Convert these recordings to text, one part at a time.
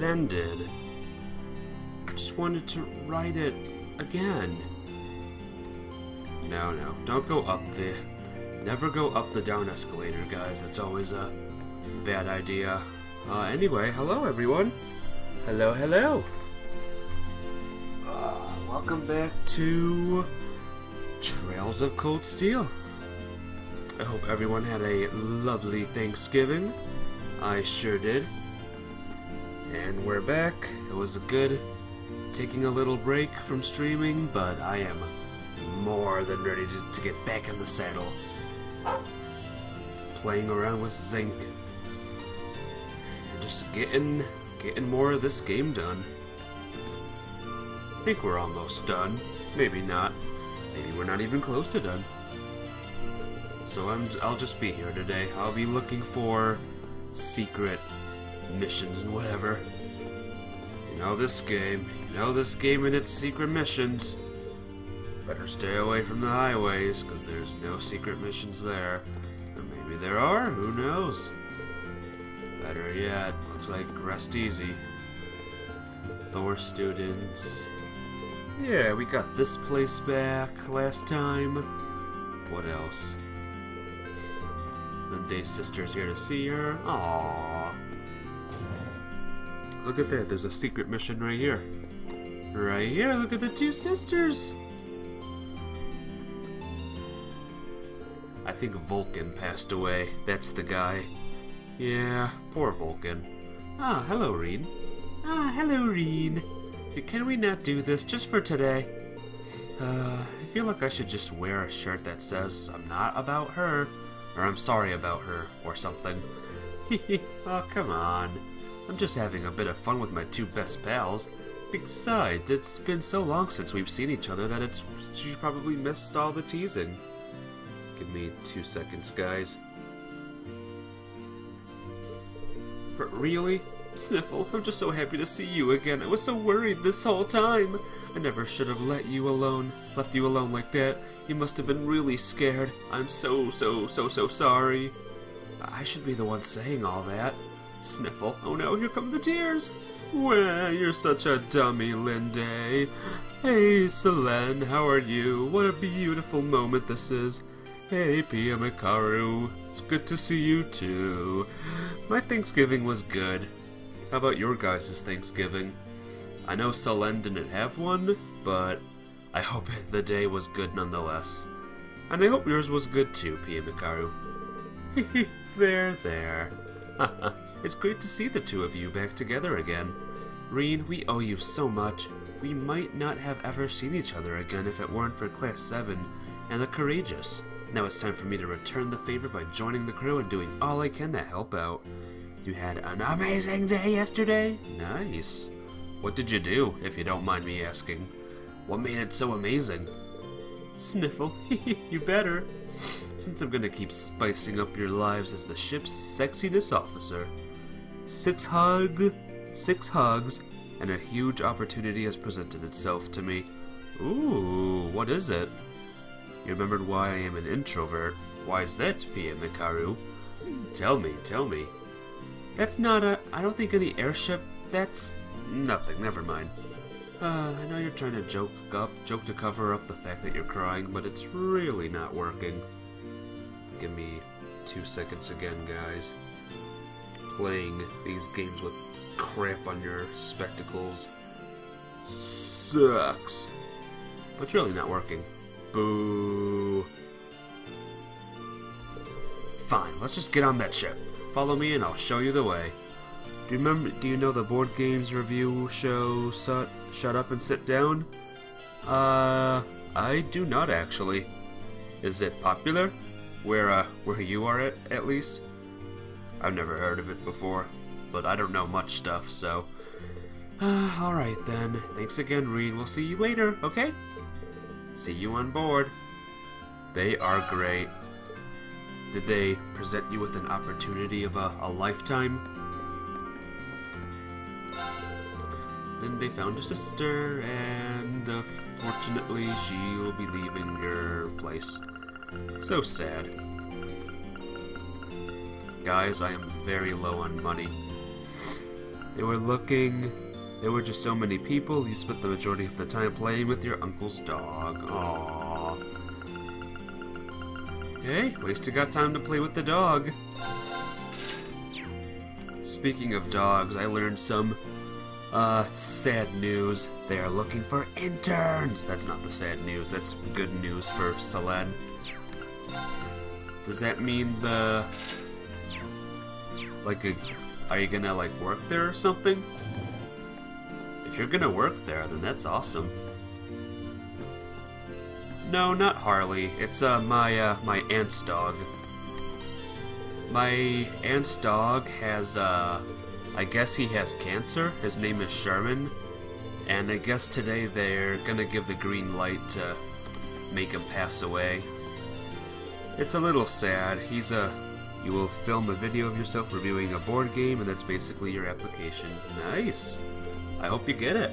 it ended. I just wanted to write it again. No, no, don't go up the. Never go up the down escalator, guys. That's always a bad idea. Uh, anyway, hello everyone. Hello, hello. Uh, welcome back to Trails of Cold Steel. I hope everyone had a lovely Thanksgiving. I sure did. And we're back. It was a good taking a little break from streaming, but I am more than ready to, to get back in the saddle. Playing around with Zinc. And just getting getting more of this game done. I think we're almost done. Maybe not. Maybe we're not even close to done. So I'm I'll just be here today. I'll be looking for secret missions and whatever. Know this game. You know this game and its secret missions. Better stay away from the highways, because there's no secret missions there. Or maybe there are, who knows? Better yet, looks like rest easy. Thor students. Yeah, we got this place back last time. What else? Linde's sister's here to see her. Aww. Look at that, there's a secret mission right here. Right here, look at the two sisters! I think Vulcan passed away. That's the guy. Yeah, poor Vulcan. Ah, hello, Rean. Ah, hello, Rean. Can we not do this just for today? Uh, I feel like I should just wear a shirt that says I'm not about her, or I'm sorry about her, or something. oh, come on. I'm just having a bit of fun with my two best pals. Besides, it's been so long since we've seen each other that it's she probably missed all the teasing. Give me two seconds, guys. R really? Sniffle, I'm just so happy to see you again. I was so worried this whole time. I never should have let you alone, left you alone like that. You must have been really scared. I'm so, so, so, so sorry. I should be the one saying all that. Sniffle. Oh no, here come the tears. Well, you're such a dummy, Linde. Hey, Selene, how are you? What a beautiful moment this is. Hey, Pia Mikaru. It's good to see you too. My Thanksgiving was good. How about your guys' Thanksgiving? I know Selene didn't have one, but I hope the day was good nonetheless. And I hope yours was good too, Pia Mikaru. there, there. it's great to see the two of you back together again. Rean, we owe you so much. We might not have ever seen each other again if it weren't for Class 7 and the Courageous. Now it's time for me to return the favor by joining the crew and doing all I can to help out. You had an amazing day yesterday? Nice. What did you do, if you don't mind me asking? What made it so amazing? Sniffle. you better. Since I'm gonna keep spicing up your lives as the ship's sexiness officer. Six hug, six hugs, and a huge opportunity has presented itself to me. Ooh, what is it? You remembered why I am an introvert. Why is that, Pia Mikaru? Tell me, tell me. That's not a... I don't think any airship... That's... Nothing, never mind. Uh, I know you're trying to joke up, joke to cover up the fact that you're crying, but it's really not working. Give me two seconds again, guys. Playing these games with crap on your spectacles sucks. But it's really not working. Boo. Fine, let's just get on that ship. Follow me and I'll show you the way. Do you remember do you know the board games review show Shut Shut Up and Sit Down? Uh I do not actually. Is it popular? Where uh where you are at at least? I've never heard of it before, but I don't know much stuff, so uh, alright then. Thanks again, Reed. We'll see you later, okay? See you on board. They are great. Did they present you with an opportunity of a, a lifetime? Then they found a sister, and unfortunately, she'll be leaving your place. So sad. Guys, I am very low on money. They were looking. There were just so many people. You spent the majority of the time playing with your uncle's dog. Aww. Hey, at least you got time to play with the dog. Speaking of dogs, I learned some uh, sad news. They are looking for interns. That's not the sad news. That's good news for Selen. Does that mean the like a are you gonna like work there or something? If you're gonna work there, then that's awesome. No, not Harley. It's uh my uh my aunt's dog. My aunt's dog has uh I guess he has cancer. His name is Sherman. And I guess today they're gonna give the green light to make him pass away. It's a little sad. He's a you will film a video of yourself reviewing a board game, and that's basically your application. Nice! I hope you get it.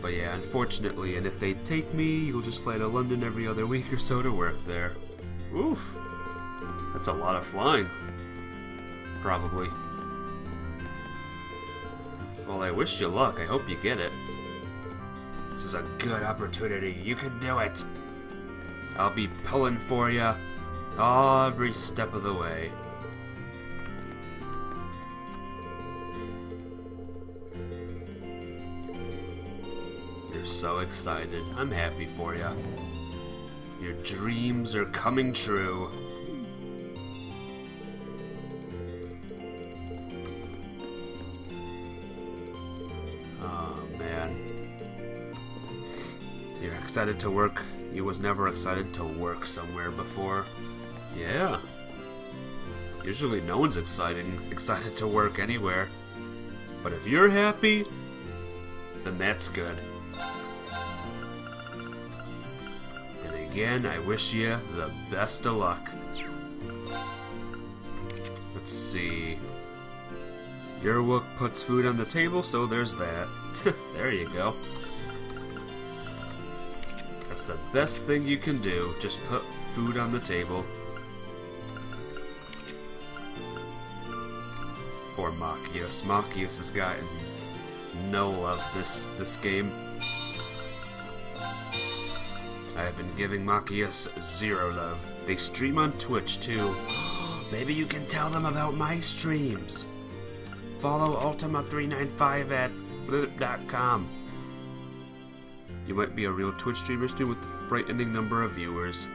But yeah, unfortunately, and if they take me, you'll just fly to London every other week or so to work there. Oof. That's a lot of flying. Probably. Well, I wish you luck. I hope you get it. This is a good opportunity. You can do it. I'll be pulling for you every step of the way. You're so excited. I'm happy for you. Your dreams are coming true. Oh, man. You're excited to work he was never excited to work somewhere before. Yeah. Usually no one's exciting excited to work anywhere. But if you're happy, then that's good. And again, I wish you the best of luck. Let's see. Your work puts food on the table, so there's that. there you go the best thing you can do. Just put food on the table. Or Machias. Machias has gotten no love this this game. I have been giving Machias zero love. They stream on Twitch too. Maybe you can tell them about my streams. Follow Ultima395 at blip.com. You might be a real Twitch streamer soon with a frightening number of viewers.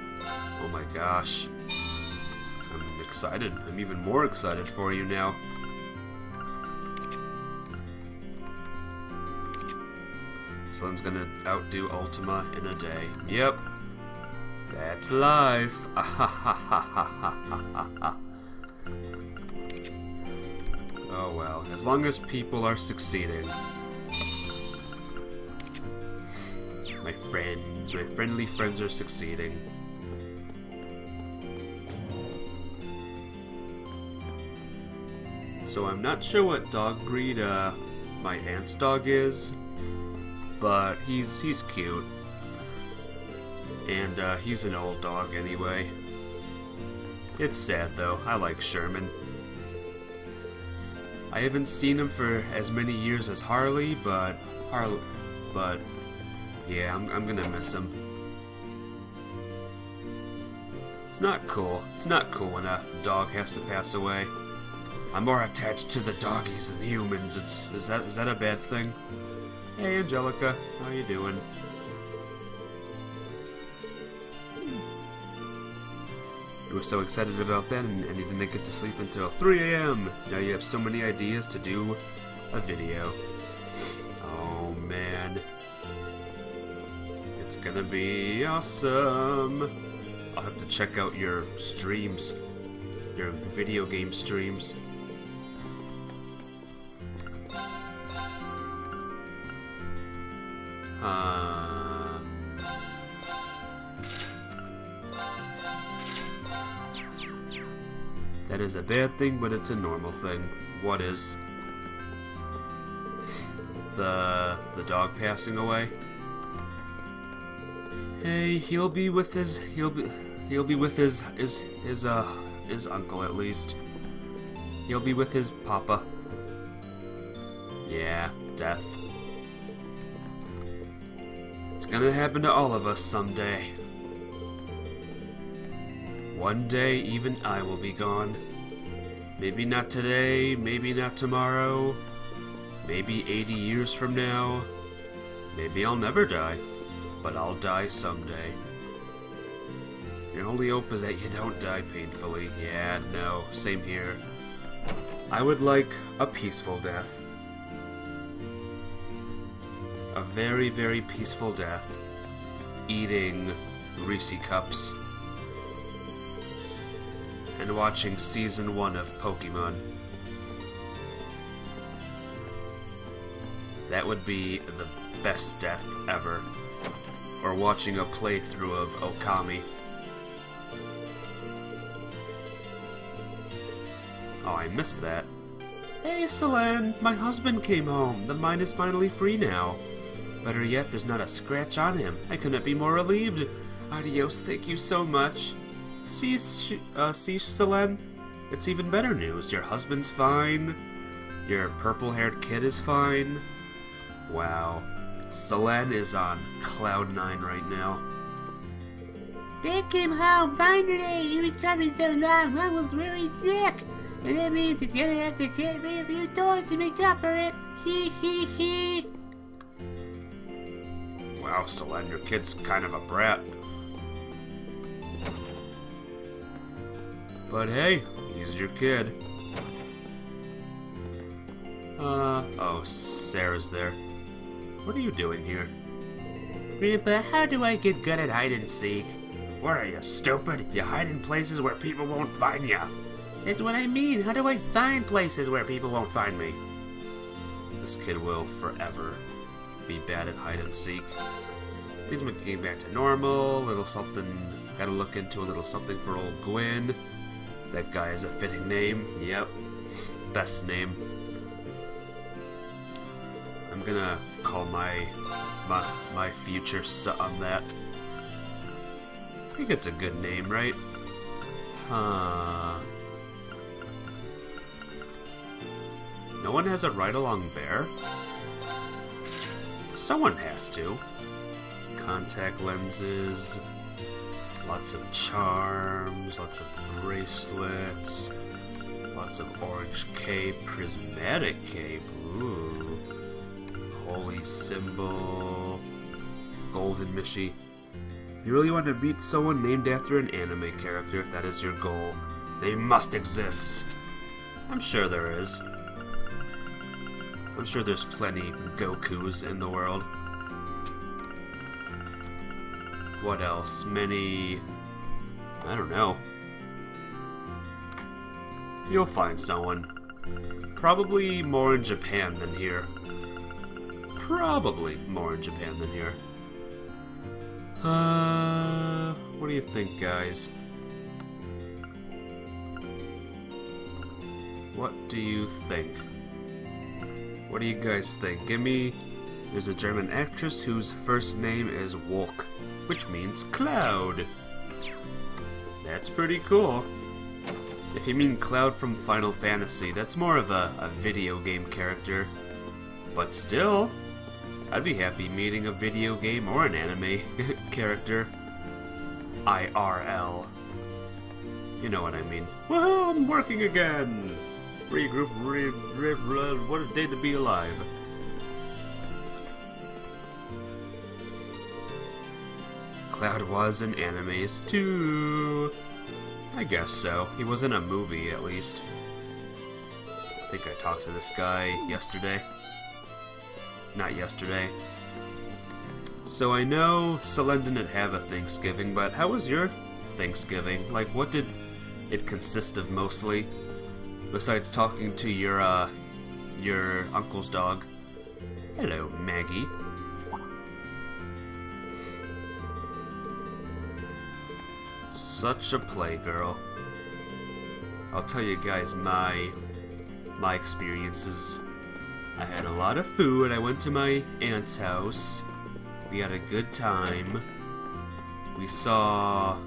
Oh my gosh. I'm excited. I'm even more excited for you now. Slim's gonna outdo Ultima in a day. Yep. That's life. oh well, as long as people are succeeding. My friends, my friendly friends are succeeding. So I'm not sure what dog breed uh, my aunt's dog is, but he's he's cute. And uh, he's an old dog anyway. It's sad though, I like Sherman. I haven't seen him for as many years as Harley, but Harley, but yeah, I'm, I'm gonna miss him. It's not cool. It's not cool when a dog has to pass away. I'm more attached to the doggies than humans. It's is that is that a bad thing? Hey Angelica, how you doing? You were so excited about that and, and you didn't get to sleep until 3 a.m. Now you have so many ideas to do a video. Gonna be awesome. I'll have to check out your streams, your video game streams. Uh, that is a bad thing, but it's a normal thing. What is? The the dog passing away? Hey, he'll be with his he'll be he'll be with his his his uh his uncle at least. He'll be with his papa. Yeah, death. It's gonna happen to all of us someday. One day, even I will be gone. Maybe not today, maybe not tomorrow, maybe 80 years from now. Maybe I'll never die, but I'll die someday. Your only hope is that you don't die painfully. Yeah, no, same here. I would like a peaceful death. A very, very peaceful death. Eating Reese Cups. And watching Season 1 of Pokemon. That would be the best death ever. Or watching a playthrough of Okami. Oh, I missed that. Hey, Selene, my husband came home. The mine is finally free now. Better yet, there's not a scratch on him. I couldn't be more relieved. Adios, thank you so much. See, uh, see, Selene? It's even better news. Your husband's fine. Your purple-haired kid is fine. Wow. Selene is on cloud nine right now. Dad came home, finally! He was coming so long, I was really sick! And that means he's gonna have to get me a few toys to make up for it. Hee hee hee. Wow, Selene, your kid's kind of a brat. But hey, he's your kid. Uh, oh, Sarah's there. What are you doing here? Grandpa, how do I get good at hide and seek? What are you, stupid? You hide in places where people won't find you. That's what I mean. How do I find places where people won't find me? This kid will forever be bad at hide and seek. Things are getting back to normal. Little something. Gotta look into a little something for old Gwyn. That guy is a fitting name. Yep. Best name. I'm gonna call my my my future son that. I think it's a good name, right? Huh. No one has a ride-along bear? Someone has to. Contact lenses, lots of charms, lots of bracelets, lots of orange cape, prismatic cape, ooh, holy symbol, golden Mishy. You really want to meet someone named after an anime character if that is your goal. They must exist. I'm sure there is. I'm sure there's plenty Gokus in the world. What else? Many... I don't know. You'll find someone. Probably more in Japan than here. Probably more in Japan than here. Uh, what do you think, guys? What do you think? What do you guys think? Give me... There's a German actress whose first name is Wolk, which means cloud. That's pretty cool. If you mean Cloud from Final Fantasy, that's more of a, a video game character. But still, I'd be happy meeting a video game or an anime character. IRL. You know what I mean. Well, I'm working again! Regroup, re, re, re, what a day to be alive. Cloud was in animes too. I guess so. He was in a movie at least. I think I talked to this guy yesterday. Not yesterday. So I know Selene didn't have a Thanksgiving, but how was your Thanksgiving? Like, what did it consist of mostly? Besides talking to your, uh, your uncle's dog. Hello, Maggie. Such a playgirl. I'll tell you guys my my experiences. I had a lot of food. I went to my aunt's house. We had a good time. We saw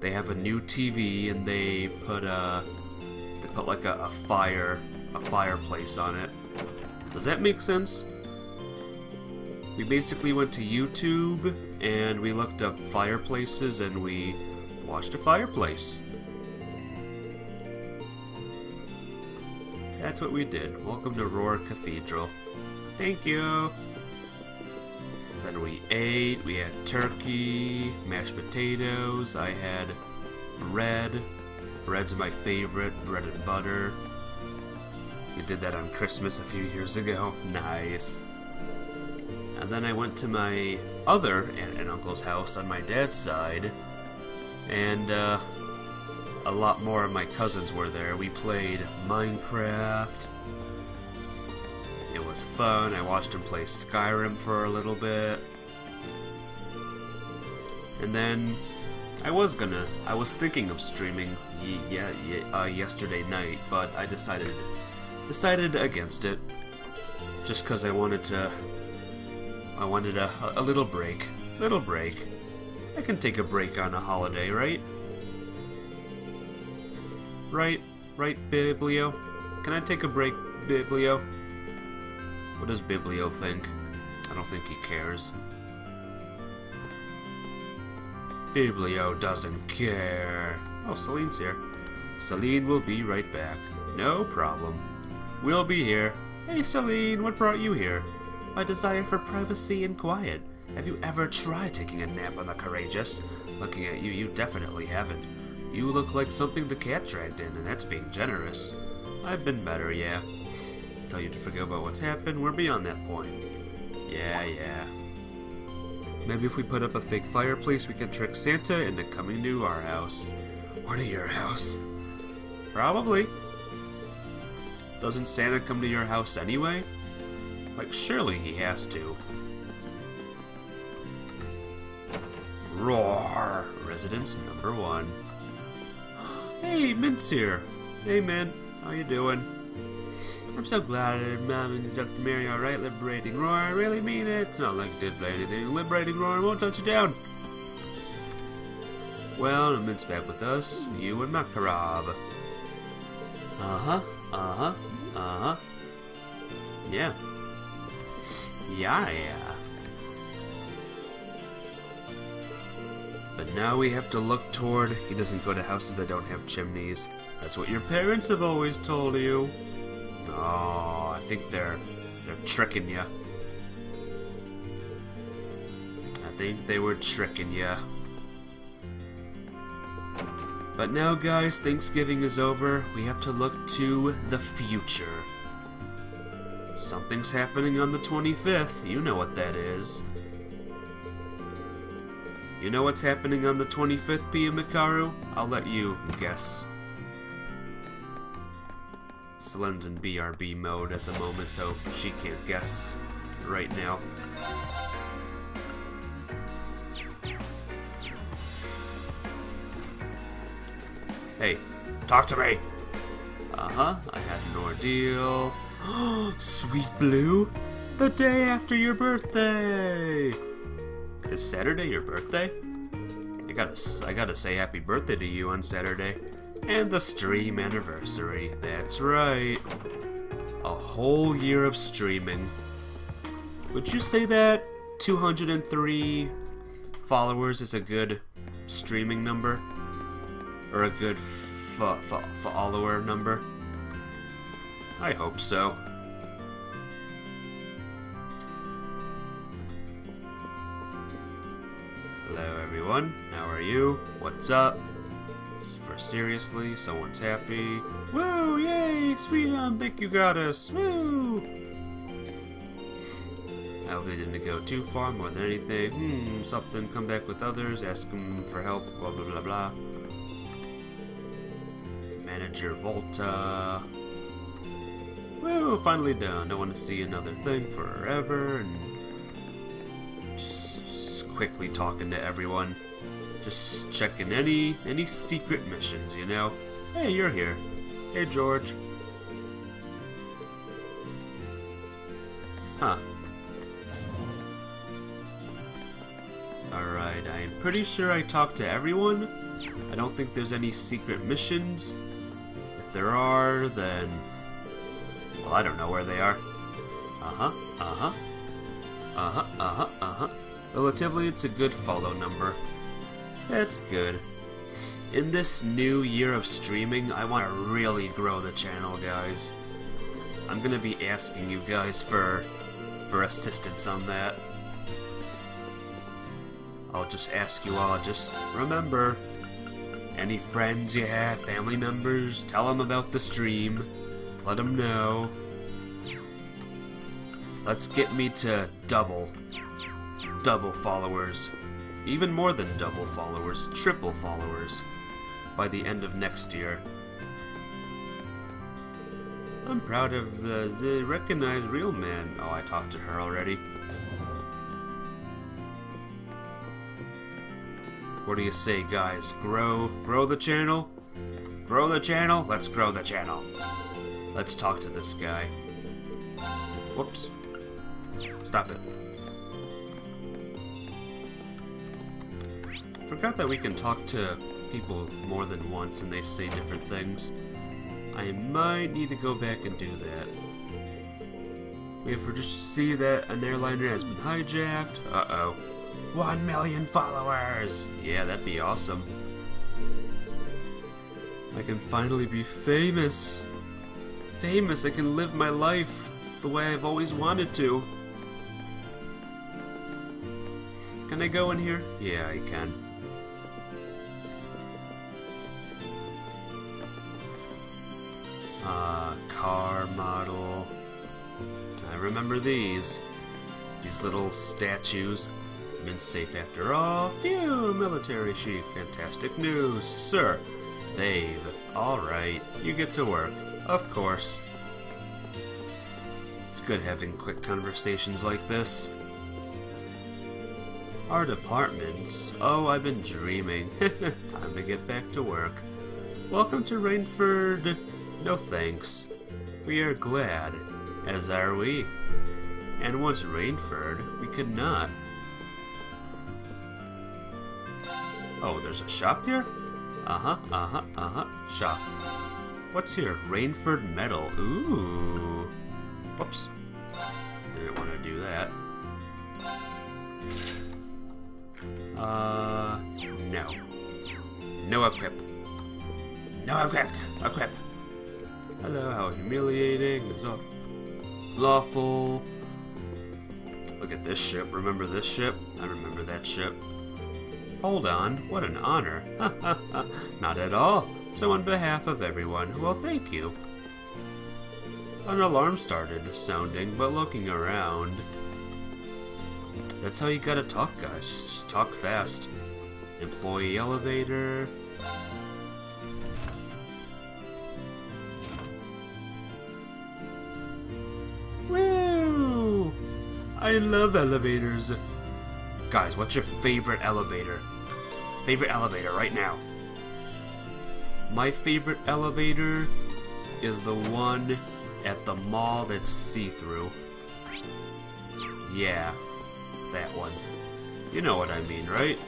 they have a new TV and they put a they put like a, a fire, a fireplace on it. Does that make sense? We basically went to YouTube and we looked up fireplaces and we watched a fireplace. That's what we did. Welcome to Roer Cathedral. Thank you. Then we ate. We had turkey, mashed potatoes. I had bread. Bread's my favorite. Bread and butter. We did that on Christmas a few years ago. Nice. And then I went to my other aunt and uncle's house on my dad's side, and uh, a lot more of my cousins were there. We played Minecraft. It was fun. I watched him play Skyrim for a little bit. And then I was gonna, I was thinking of streaming yeah, uh, yesterday night, but I decided decided against it. Just because I wanted to I wanted a, a little break. Little break. I can take a break on a holiday, right? Right? Right, Biblio? Can I take a break, Biblio? What does Biblio think? I don't think he cares. Biblio doesn't care. Oh, Celine's here. Celine will be right back. No problem. We'll be here. Hey, Celine, what brought you here? my desire for privacy and quiet. Have you ever tried taking a nap on the courageous? Looking at you, you definitely haven't. You look like something the cat dragged in, and that's being generous. I've been better, yeah. Tell you to forget about what's happened, we're beyond that point. Yeah, yeah. Maybe if we put up a fake fireplace, we can trick Santa into coming to our house. Or to your house. Probably. Doesn't Santa come to your house anyway? Like, surely he has to. Roer! Residence number one. Hey, Mint's here. Hey, Mint. How you doing? I'm so glad that Mom and Dr. Mary are right. Liberating Roer. I really mean it. It's not like I did play anything. Liberating Roer won't touch you down. Well, Mint's back with us. You and Makarov. Uh-huh. Uh-huh. Uh-huh. Yeah. Yeah, yeah. But now we have to look toward he doesn't go to houses that don't have chimneys. That's what your parents have always told you. Oh, I think they're they're tricking you. I think they were tricking you. But now, guys, Thanksgiving is over. We have to look to the future. Something's happening on the 25th. You know what that is. You know what's happening on the 25th, Pia Mikaru? I'll let you guess. Selene's in BRB mode at the moment, so she can't guess right now. Hey, talk to me! Uh-huh, I had an ordeal. Sweet Blue, the day after your birthday. Is Saturday your birthday? I gotta, I gotta say happy birthday to you on Saturday. And the stream anniversary, that's right. A whole year of streaming. Would you say that 203 followers is a good streaming number? Or a good follower number? I hope so. Hello everyone, how are you? What's up? For seriously, someone's happy. Woo! Yay! Sweet on Big you got us! Woo! I hope they didn't go too far more than anything. Hmm, something, come back with others, ask them for help, blah blah blah blah. Manager Volta. Woo, finally done. Don't want to see another thing forever and quickly talking to everyone. Just checking any any secret missions, you know? Hey, you're here. Hey, George. Huh. Alright, I'm pretty sure I talked to everyone. I don't think there's any secret missions. if there are, then. Well, I don't know where they are. Uh huh, uh huh. Uh Relatively, it's a good follow number. That's good. In this new year of streaming, I want to really grow the channel, guys. I'm gonna be asking you guys for for assistance on that. I'll just ask you all, just remember, any friends you have, family members, tell them about the stream. Let them know. Let's get me to double. Double followers. Even more than double followers, triple followers. By the end of next year. I'm proud of the, the recognized real man. Oh, I talked to her already. What do you say, guys? Grow, grow the channel? Grow the channel? Let's grow the channel. Let's talk to this guy. Whoops. Stop it. Forgot that we can talk to people more than once and they say different things. I might need to go back and do that. If we just see that an airliner has been hijacked, uh-oh. One million followers! Yeah, that'd be awesome. I can finally be famous. Famous, I can live my life the way I've always wanted to. Can I go in here? Yeah, I can. Uh, car model. I remember these. These little statues. Been safe after all. Phew, military chief. Fantastic news, sir. They've. Alright, you get to work. Of course. It's good having quick conversations like this. Our departments. Oh, I've been dreaming. Time to get back to work. Welcome to Reinford. No thanks. We are glad, as are we. And once Reinford, we could not. Oh, there's a shop here? Uh-huh, uh-huh, uh-huh. Shop. What's here? Reinford Metal. Ooh. Whoops. Didn't want to do that. Uh, no. No equip. No equip. Equip. Hello, how humiliating. Is all lawful. Look at this ship. Remember this ship? I remember that ship. Hold on, what an honor. Not at all. So on behalf of everyone, well thank you. An alarm started sounding, but looking around. That's how you gotta talk, guys. Just talk fast. Employee elevator. Woo! I love elevators. Guys, what's your favorite elevator? Favorite elevator right now. My favorite elevator is the one at the mall that's see-through. Yeah, that one. You know what I mean, right?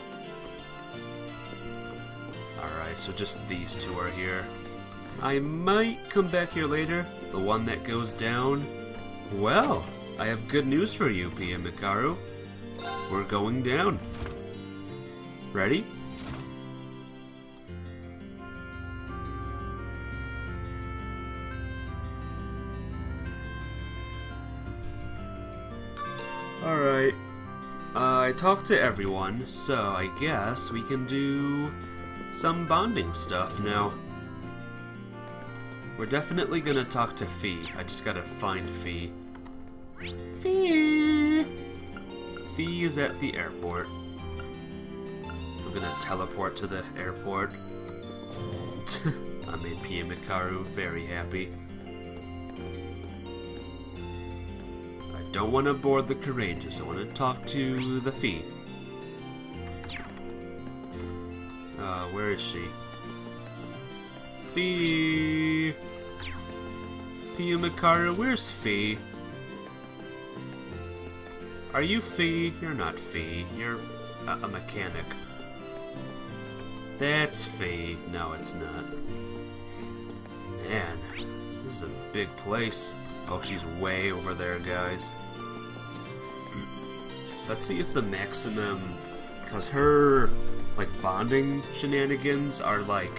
Alright, so just these two are here. I might come back here later. The one that goes down. Well, I have good news for you, PM Mikaru. We're going down. Ready? Alright. Uh, I talked to everyone, so I guess we can do some bonding stuff now. We're definitely gonna talk to Fie. I just gotta find Fie. Fie! Fie is at the airport. We're gonna teleport to the airport. I made Pia Mikaru very happy. I don't want to board the courageous. I want to talk to the Fie. Uh, where is she? Fie! Pia Mikaru, where's Fee? Are you Fie? You're not Fie. You're a, a mechanic. That's Fie. No, it's not. Man, this is a big place. Oh, she's way over there, guys. Let's see if the maximum, because her like bonding shenanigans are like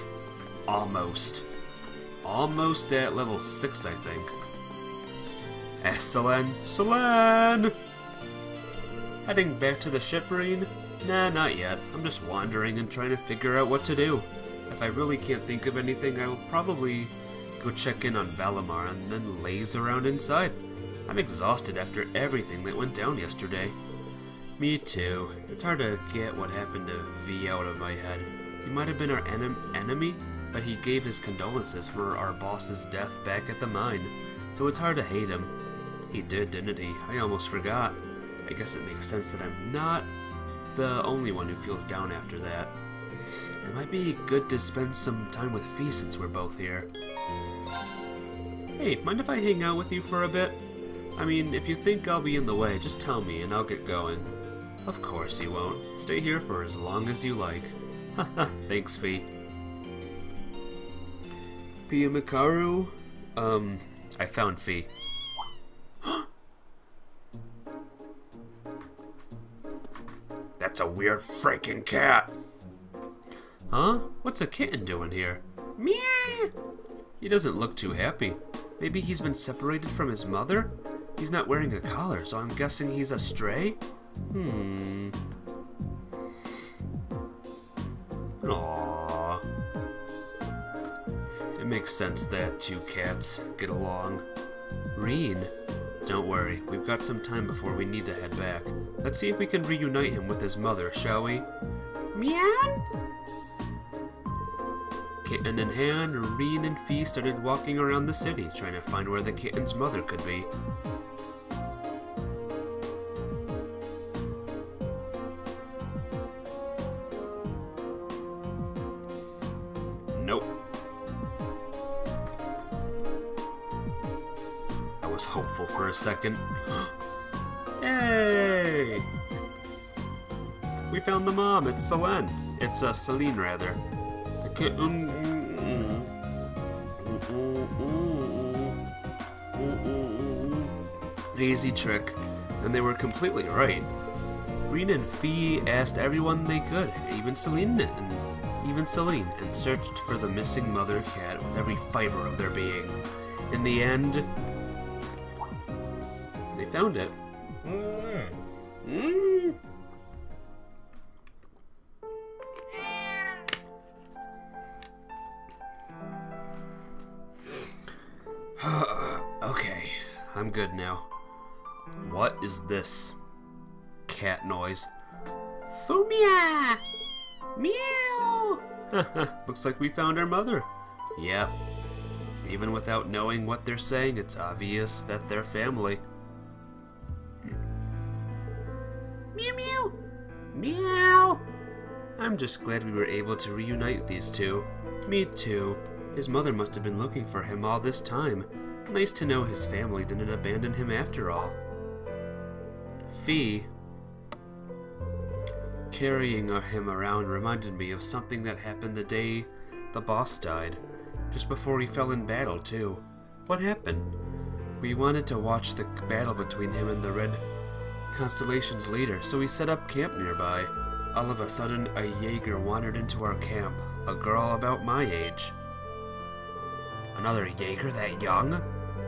almost, almost at level six, I think. Eh, Selene, Selene. Heading back to the ship, Rean? Nah, not yet. I'm just wandering and trying to figure out what to do. If I really can't think of anything, I'll probably go check in on Valimar and then laze around inside. I'm exhausted after everything that went down yesterday. Me too. It's hard to get what happened to V out of my head. He might have been our enem enemy, but he gave his condolences for our boss's death back at the mine, so it's hard to hate him. He did, didn't he? I almost forgot. I guess it makes sense that I'm not the only one who feels down after that. It might be good to spend some time with Fie since we're both here. Hey, mind if I hang out with you for a bit? I mean, if you think I'll be in the way, just tell me and I'll get going. Of course you won't. Stay here for as long as you like. Haha, thanks, Fie. Pia Mikaru? Um, I found Fie. Weird freaking cat. Huh? What's a kitten doing here? Meow! He doesn't look too happy. Maybe he's been separated from his mother? He's not wearing a collar, so I'm guessing he's a stray? Hmm. Aww. It makes sense that two cats get along. Rean. Don't worry, we've got some time before we need to head back. Let's see if we can reunite him with his mother, shall we? Meow? Kitten in hand, Rean and Fie started walking around the city, trying to find where the kitten's mother could be. For a second. hey! We found the mom. It's Selene. It's uh, Celine, rather. The kitten. Easy trick, and they were completely right. Rean and Fie asked everyone they could, even Celine and even Celine, and searched for the missing mother cat with every fiber of their being. In the end, found it. Mm. okay, I'm good now. What is this cat noise? Fumia! Meow! Looks like we found our mother. Yep. Even without knowing what they're saying, it's obvious that they're family. Meow meow! Meow! I'm just glad we were able to reunite these two. Me too. His mother must have been looking for him all this time. Nice to know his family didn't abandon him after all. Fie, carrying him around reminded me of something that happened the day the boss died. Just before he fell in battle, too. What happened? We wanted to watch the battle between him and the Red Constellation's leader, so we set up camp nearby. All of a sudden, a Jaeger wandered into our camp, a girl about my age. Another Jaeger that young?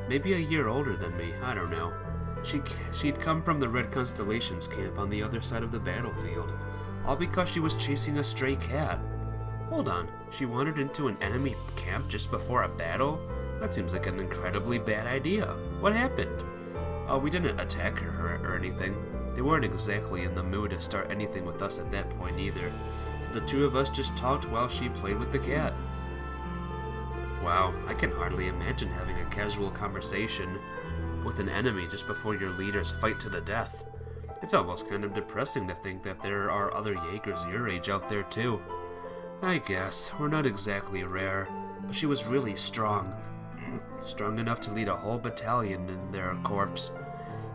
Maybe a year older than me, I don't know. She, she'd come from the Red Constellation's camp on the other side of the battlefield, all because she was chasing a stray cat. Hold on, she wandered into an enemy camp just before a battle? That seems like an incredibly bad idea. What happened? Oh, we didn't attack her or, anything. They weren't exactly in the mood to start anything with us at that point either. So the two of us just talked while she played with the cat. Wow, I can hardly imagine having a casual conversation with an enemy just before your leaders fight to the death. It's almost kind of depressing to think that there are other Jaegers your age out there too. I guess, we're not exactly rare, but she was really strong. Strong enough to lead a whole battalion in their corpse.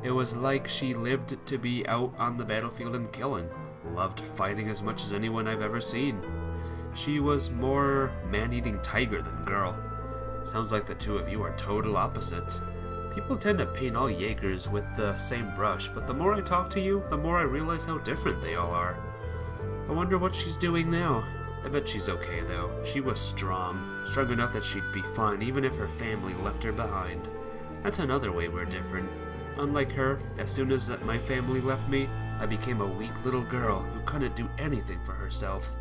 It was like she lived to be out on the battlefield and killing. Loved fighting as much as anyone I've ever seen. She was more man-eating tiger than girl. Sounds like the two of you are total opposites. People tend to paint all Jaegers with the same brush, but the more I talk to you, the more I realize how different they all are. I wonder what she's doing now. I bet she's okay though. She was strong, strong enough that she'd be fine even if her family left her behind. That's another way we're different. Unlike her, as soon as my family left me, I became a weak little girl who couldn't do anything for herself.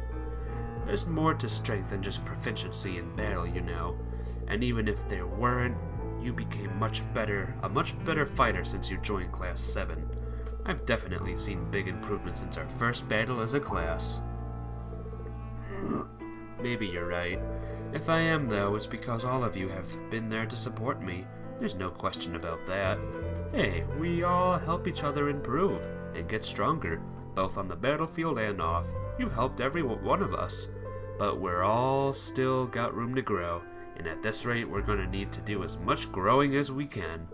There's more to strength than just proficiency in battle, you know. And even if there weren't, you became much better, a much better fighter since you joined Class 7. I've definitely seen big improvements since our first battle as a class. Maybe you're right. If I am, though, it's because all of you have been there to support me. There's no question about that. Hey, we all help each other improve and get stronger, both on the battlefield and off. You've helped every one of us. But we're all still got room to grow, and at this rate, we're gonna need to do as much growing as we can.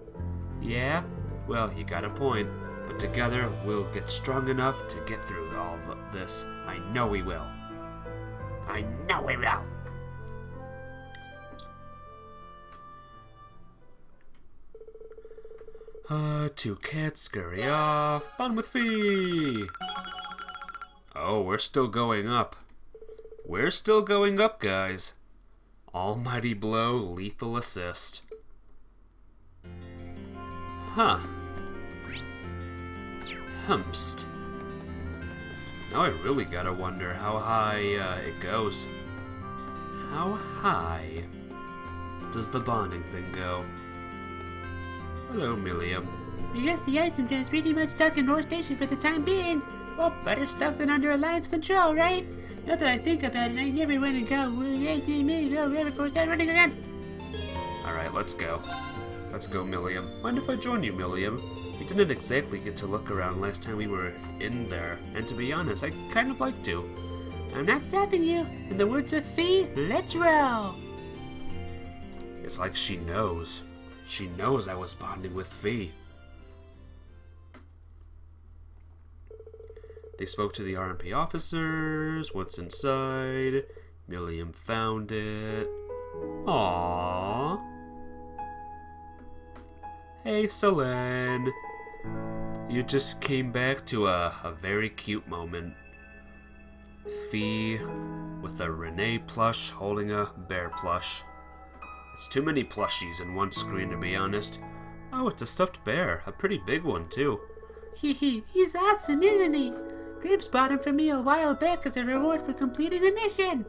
Yeah? Well, you got a point. But together, we'll get strong enough to get through all of this. I know we will. I know we will. Uh, two cats scurry off. Fun with Fie! Oh, we're still going up. We're still going up, guys. Almighty blow, lethal assist. Huh. Humpst. Now I really gotta wonder how high uh, it goes. How high does the bonding thing go? Hello, Millium. I guess the item is pretty much stuck in North Station for the time being. Well, better stuck than under Alliance control, right? Not that I think about it, I never want to go. Go, never force that running again. Alright, let's go. Let's go, Millium. Mind if I join you, Millium? We didn't exactly get to look around last time we were in there, and to be honest, I kind of like to. I'm not stopping you. In the words of Fie, let's roll. It's like she knows. She knows I was bonding with Fie. They spoke to the RMP officers. What's inside? Millium found it. Aww. Hey, Selene. You just came back to a, a very cute moment. Fie with a Renee plush holding a bear plush. It's too many plushies in one screen, to be honest. Oh, it's a stuffed bear. A pretty big one, too. Hee hee, he's awesome, isn't he? Gribbs bought him for me a while back as a reward for completing a mission.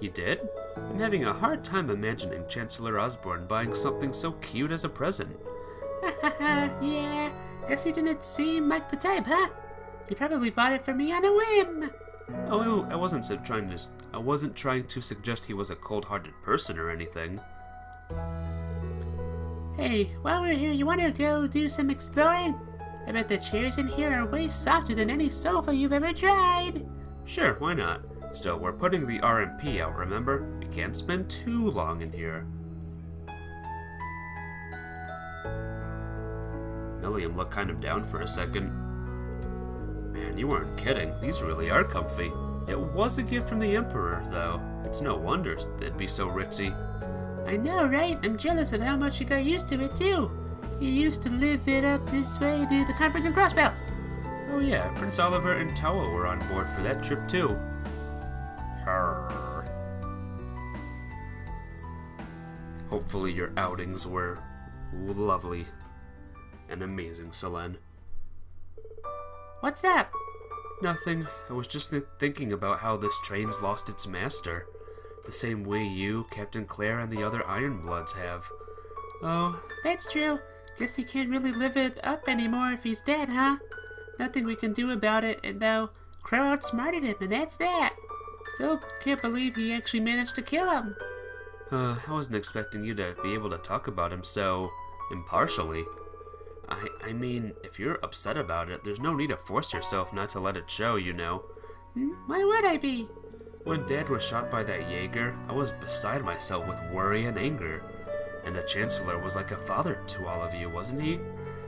You did? I'm having a hard time imagining Chancellor Osborne buying something so cute as a present. Hahaha, yeah. Guess he didn't seem like the type, huh? He probably bought it for me on a whim. Oh, I wasn't trying to. I wasn't trying to suggest he was a cold-hearted person or anything. Hey, while we're here, you want to go do some exploring? I bet the chairs in here are way softer than any sofa you've ever tried. Sure, why not? Still, we're putting the RMP out, remember? We can't spend too long in here. Millium looked kind of down for a second. Man, you weren't kidding. These really are comfy. It was a gift from the Emperor, though. It's no wonder they'd be so ritzy. I know, right? I'm jealous of how much you got used to it, too. You used to live it up this way to the conference in Crossbell. Oh yeah, Prince Oliver and Towa were on board for that trip, too. Arr. Hopefully your outings were lovely and amazing, Selene. What's up? Nothing. I was just thinking about how this train's lost its master. The same way you, Captain Claire, and the other Ironbloods have. Oh, that's true. Guess he can't really live it up anymore if he's dead, huh? Nothing we can do about it, and though Crow outsmarted him, and that's that. Still can't believe he actually managed to kill him. Uh, I wasn't expecting you to be able to talk about him so impartially. I, I mean, if you're upset about it, there's no need to force yourself not to let it show, you know. Hmm? Why would I be? When Dad was shot by that Jaeger, I was beside myself with worry and anger. And the Chancellor was like a father to all of you, wasn't he?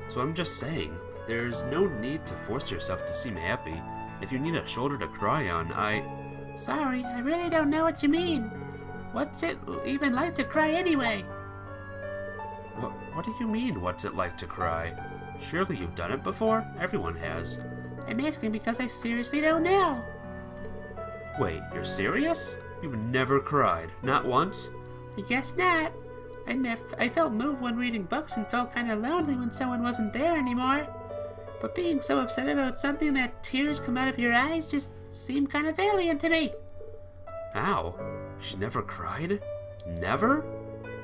So I'm just saying, there's no need to force yourself to seem happy. If you need a shoulder to cry on, I... Sorry, I really don't know what you mean. What's it even like to cry anyway? What, do you mean, what's it like to cry? Surely you've done it before? Everyone has. I'm asking because I seriously don't know. Wait, you're serious? You've never cried? Not once? I guess not. I never, I felt moved when reading books and felt kind of lonely when someone wasn't there anymore. But being so upset about something that tears come out of your eyes just seemed kind of alien to me. How? She's never cried? Never?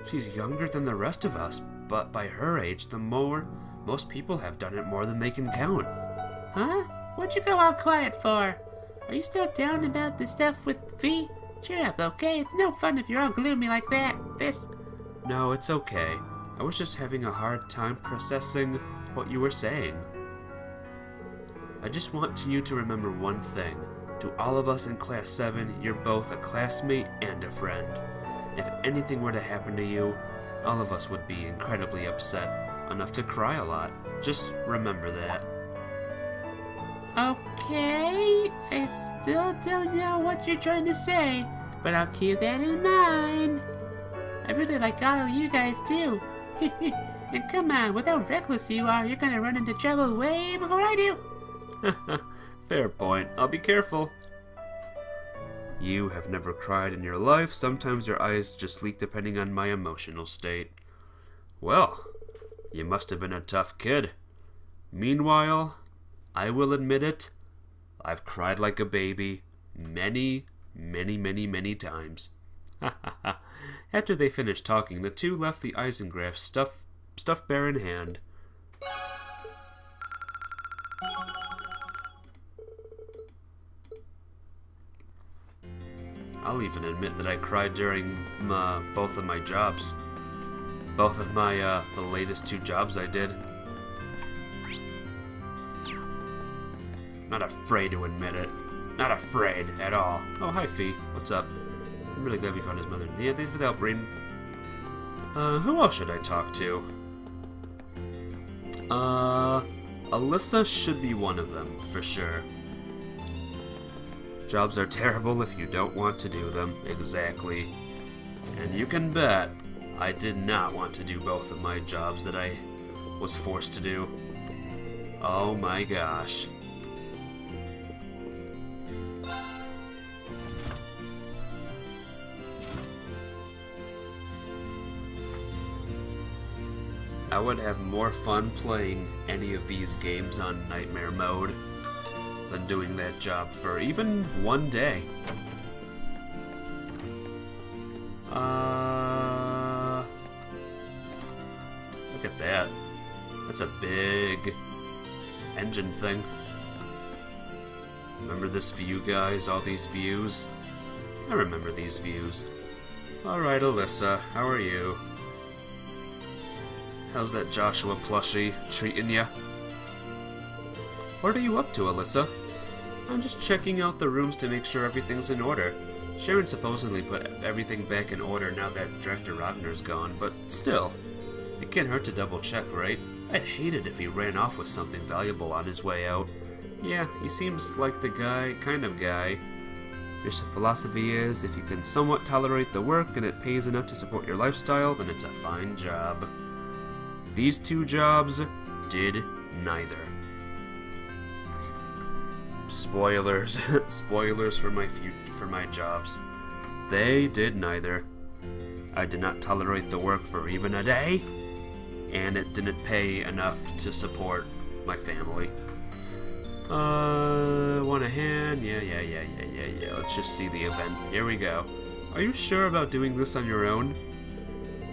She's younger than the rest of us, but by her age, the more most people have done it more than they can count. Huh? What'd you go all quiet for? Are you still down about the stuff with V? Cheer up, okay? It's no fun if you're all gloomy like that. This. No, it's okay. I was just having a hard time processing what you were saying. I just want you to remember one thing. To all of us in Class 7, you're both a classmate and a friend. If anything were to happen to you, all of us would be incredibly upset, enough to cry a lot. Just remember that. Okay, I still don't know what you're trying to say, but I'll keep that in mind. I really like all of you guys too. and come on, with how reckless you are, you're gonna run into trouble way before I do. Fair point. I'll be careful. You have never cried in your life. Sometimes your eyes just leak depending on my emotional state. Well, you must have been a tough kid. Meanwhile, I will admit it, I've cried like a baby many, many, many, many times. After they finished talking, the two left the Eisengraf stuff, stuffed bear in hand. I'll even admit that I cried during uh, both of my jobs. Both of my, uh, the latest two jobs I did. Not afraid to admit it. Not afraid at all. Oh, hi, Fie. What's up? I'm really glad we found his mother. Yeah, thanks for the help. Uh, who else should I talk to? Uh, Alisa should be one of them, for sure. Jobs are terrible if you don't want to do them, exactly. And you can bet I did not want to do both of my jobs that I was forced to do. Oh my gosh. I would have more fun playing any of these games on Nightmare Mode than doing that job for even one day. Uh, look at that. That's a big engine thing. Remember this view, guys? All these views? I remember these views. Alright, Alisa, how are you? How's that Joshua plushie treating ya? What are you up to, Alisa? I'm just checking out the rooms to make sure everything's in order. Sharon supposedly put everything back in order now that Director Rogner's gone, but still, it can't hurt to double check, right? I'd hate it if he ran off with something valuable on his way out. Yeah, he seems like the guy, kind of guy. Your philosophy is if you can somewhat tolerate the work and it pays enough to support your lifestyle, then it's a fine job. These two jobs did neither. Spoilers, spoilers for my for my jobs. They did neither. I did not tolerate the work for even a day, and it didn't pay enough to support my family. Uh, want a hand? Yeah, yeah, yeah, yeah, yeah, yeah. Let's just see the event. Here we go. Are you sure about doing this on your own?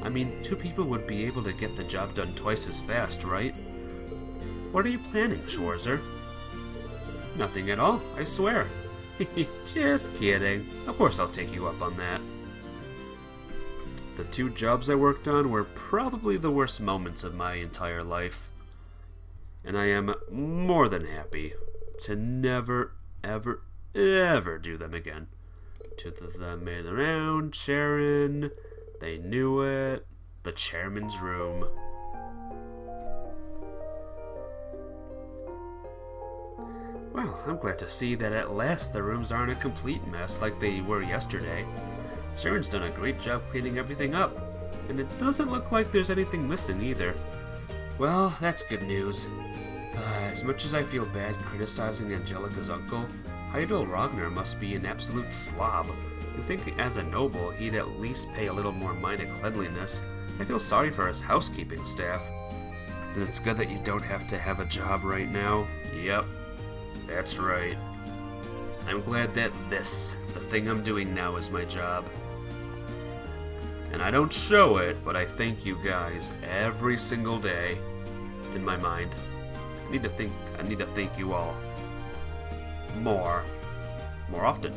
I mean, two people would be able to get the job done twice as fast, right? What are you planning, Schwarzer? Nothing at all, I swear. Just kidding. Of course I'll take you up on that. The two jobs I worked on were probably the worst moments of my entire life. And I am more than happy to never, ever, ever do them again. To the, man around, Sharon, they knew it, the chairman's room. Well, I'm glad to see that at last the rooms aren't a complete mess like they were yesterday. Sharon's done a great job cleaning everything up, and it doesn't look like there's anything missing either. Well, that's good news. Uh, as much as I feel bad criticizing Angelica's uncle, Heidel Rogner must be an absolute slob. You think as a noble he'd at least pay a little more mind to cleanliness. I feel sorry for his housekeeping staff. Then it's good that you don't have to have a job right now. Yep, that's right. I'm glad that this, the thing I'm doing now, is my job. And I don't show it, but I thank you guys every single day in my mind. I need to think I need to thank you all more more often.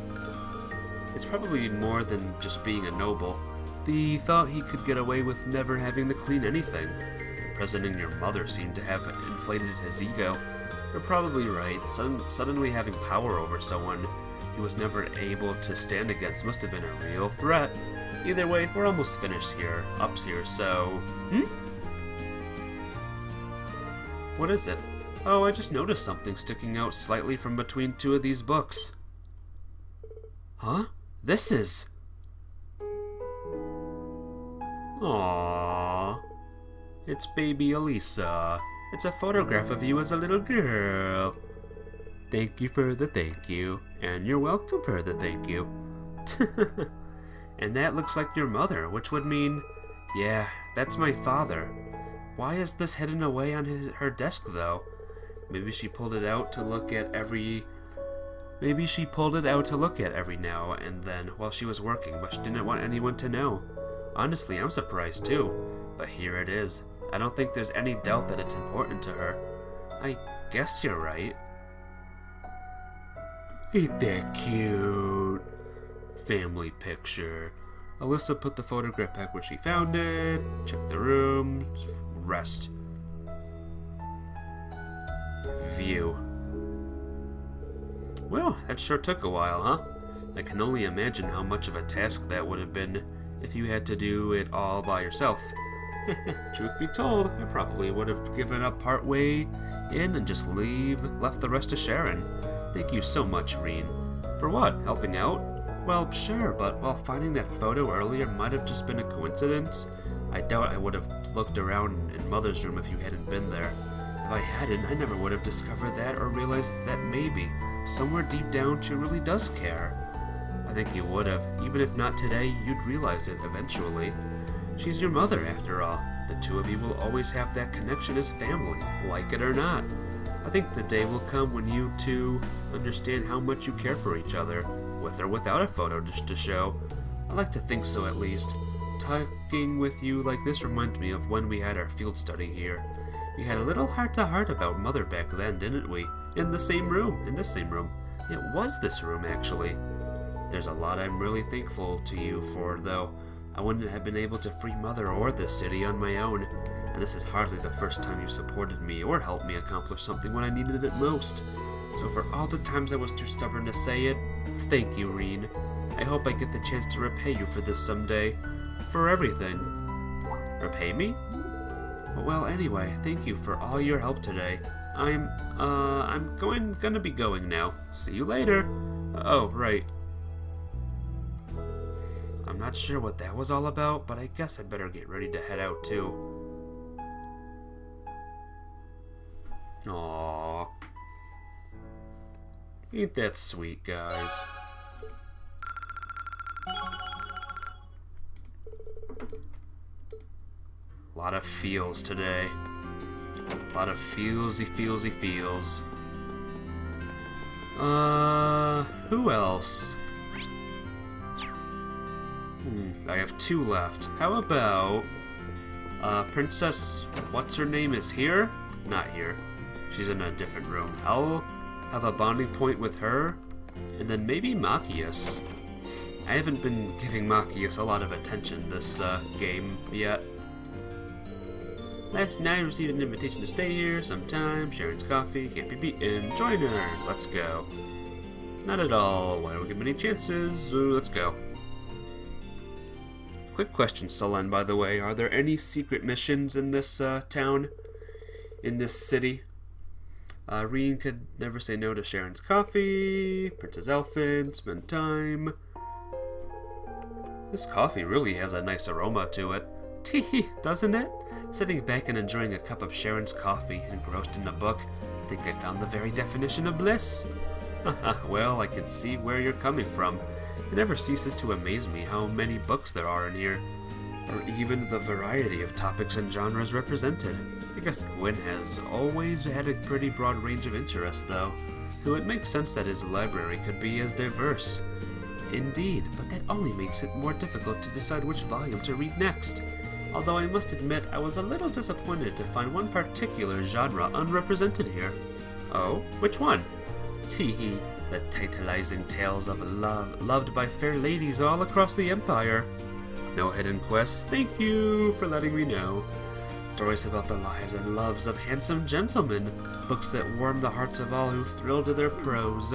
It's probably more than just being a noble. The thought he could get away with never having to clean anything. Imprisoning your mother seemed to have inflated his ego. You're probably right. Sudden, suddenly having power over someone he was never able to stand against must have been a real threat. Either way, we're almost finished here, ups here, so... Hmm? What is it? Oh, I just noticed something sticking out slightly from between two of these books. Huh? This is... Aww. It's baby Alisa. It's a photograph of you as a little girl. Thank you for the thank you, and you're welcome for the thank you. and that looks like your mother, which would mean, yeah, that's my father. Why is this hidden away on his, her desk, though? Maybe she pulled it out to look at every... Maybe she pulled it out to look at every now and then while she was working, but she didn't want anyone to know. Honestly, I'm surprised too. But here it is. I don't think there's any doubt that it's important to her. I guess you're right. Ain't that cute? Family picture. Alisa put the photograph back where she found it, checked the room, rest. View. Well, that sure took a while, huh? I can only imagine how much of a task that would have been if you had to do it all by yourself. Truth be told, I probably would have given up part way in and just leave, left the rest to Sharon. Thank you so much, Rean. For what? Helping out? Well, sure, but while finding that photo earlier might have just been a coincidence, I doubt I would have looked around in Mother's room if you hadn't been there. If I hadn't, I never would have discovered that or realized that maybe, somewhere deep down, she really does care. I think you would have. Even if not today, you'd realize it eventually. She's your mother, after all. The two of you will always have that connection as family, like it or not. I think the day will come when you two understand how much you care for each other, with or without a photo just to show. I like to think so, at least. Talking with you like this reminds me of when we had our field study here. We had a little heart-to-heart -heart about Mother back then, didn't we? In the same room, in this same room. It was this room, actually. There's a lot I'm really thankful to you for, though. I wouldn't have been able to free Mother or this city on my own, and this is hardly the first time you've supported me or helped me accomplish something when I needed it most. So for all the times I was too stubborn to say it, thank you, Rean. I hope I get the chance to repay you for this someday. For everything. Repay me? Well, anyway, thank you for all your help today. I'm, uh, I'm going, gonna be going now. See you later. Oh, right. I'm not sure what that was all about, but I guess I'd better get ready to head out too. Aww. Ain't that sweet, guys. A lot of feels today. A lot of feelsy, feelsy feels. Uh, who else? I have two left. How about... Uh, Princess... What's her name is here? Not here. She's in a different room. I'll have a bonding point with her. And then maybe Machias. I haven't been giving Machias a lot of attention this uh, game yet. Last night I received an invitation to stay here sometime. Sharon's coffee can't be beaten. Join her. Let's go. Not at all. Why don't we give many chances? Let's go. Quick question, Selen, by the way. Are there any secret missions in this uh, town? In this city? Uh, Rean could never say no to Sharon's coffee. Princess Alfin, spend time. This coffee really has a nice aroma to it. Tee, doesn't it? Sitting back and enjoying a cup of Sharon's coffee, engrossed in a book, I think I found the very definition of bliss. well, I can see where you're coming from. It never ceases to amaze me how many books there are in here, or even the variety of topics and genres represented. I guess Gwyn has always had a pretty broad range of interests, though, so it makes sense that his library could be as diverse. Indeed, but that only makes it more difficult to decide which volume to read next. Although I must admit I was a little disappointed to find one particular genre unrepresented here. Oh, which one? Teehee, the tantalizing tales of love loved by fair ladies all across the Empire. No hidden quests, thank you for letting me know. Stories about the lives and loves of handsome gentlemen, books that warm the hearts of all who thrill to their prose.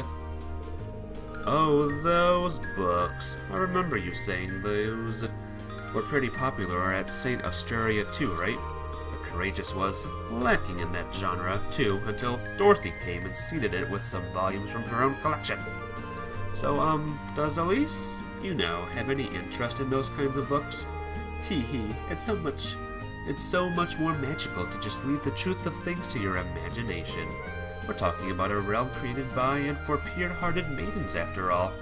Oh, those books. I remember you saying those were pretty popular at St. Astraia too, right? Courageous was lacking in that genre too until Dorothy came and seeded it with some volumes from her own collection. So, um, does Elise, you know, have any interest in those kinds of books? Teehee, it's so much it's so much more magical to just leave the truth of things to your imagination. We're talking about a realm created by and for pure-hearted maidens, after all.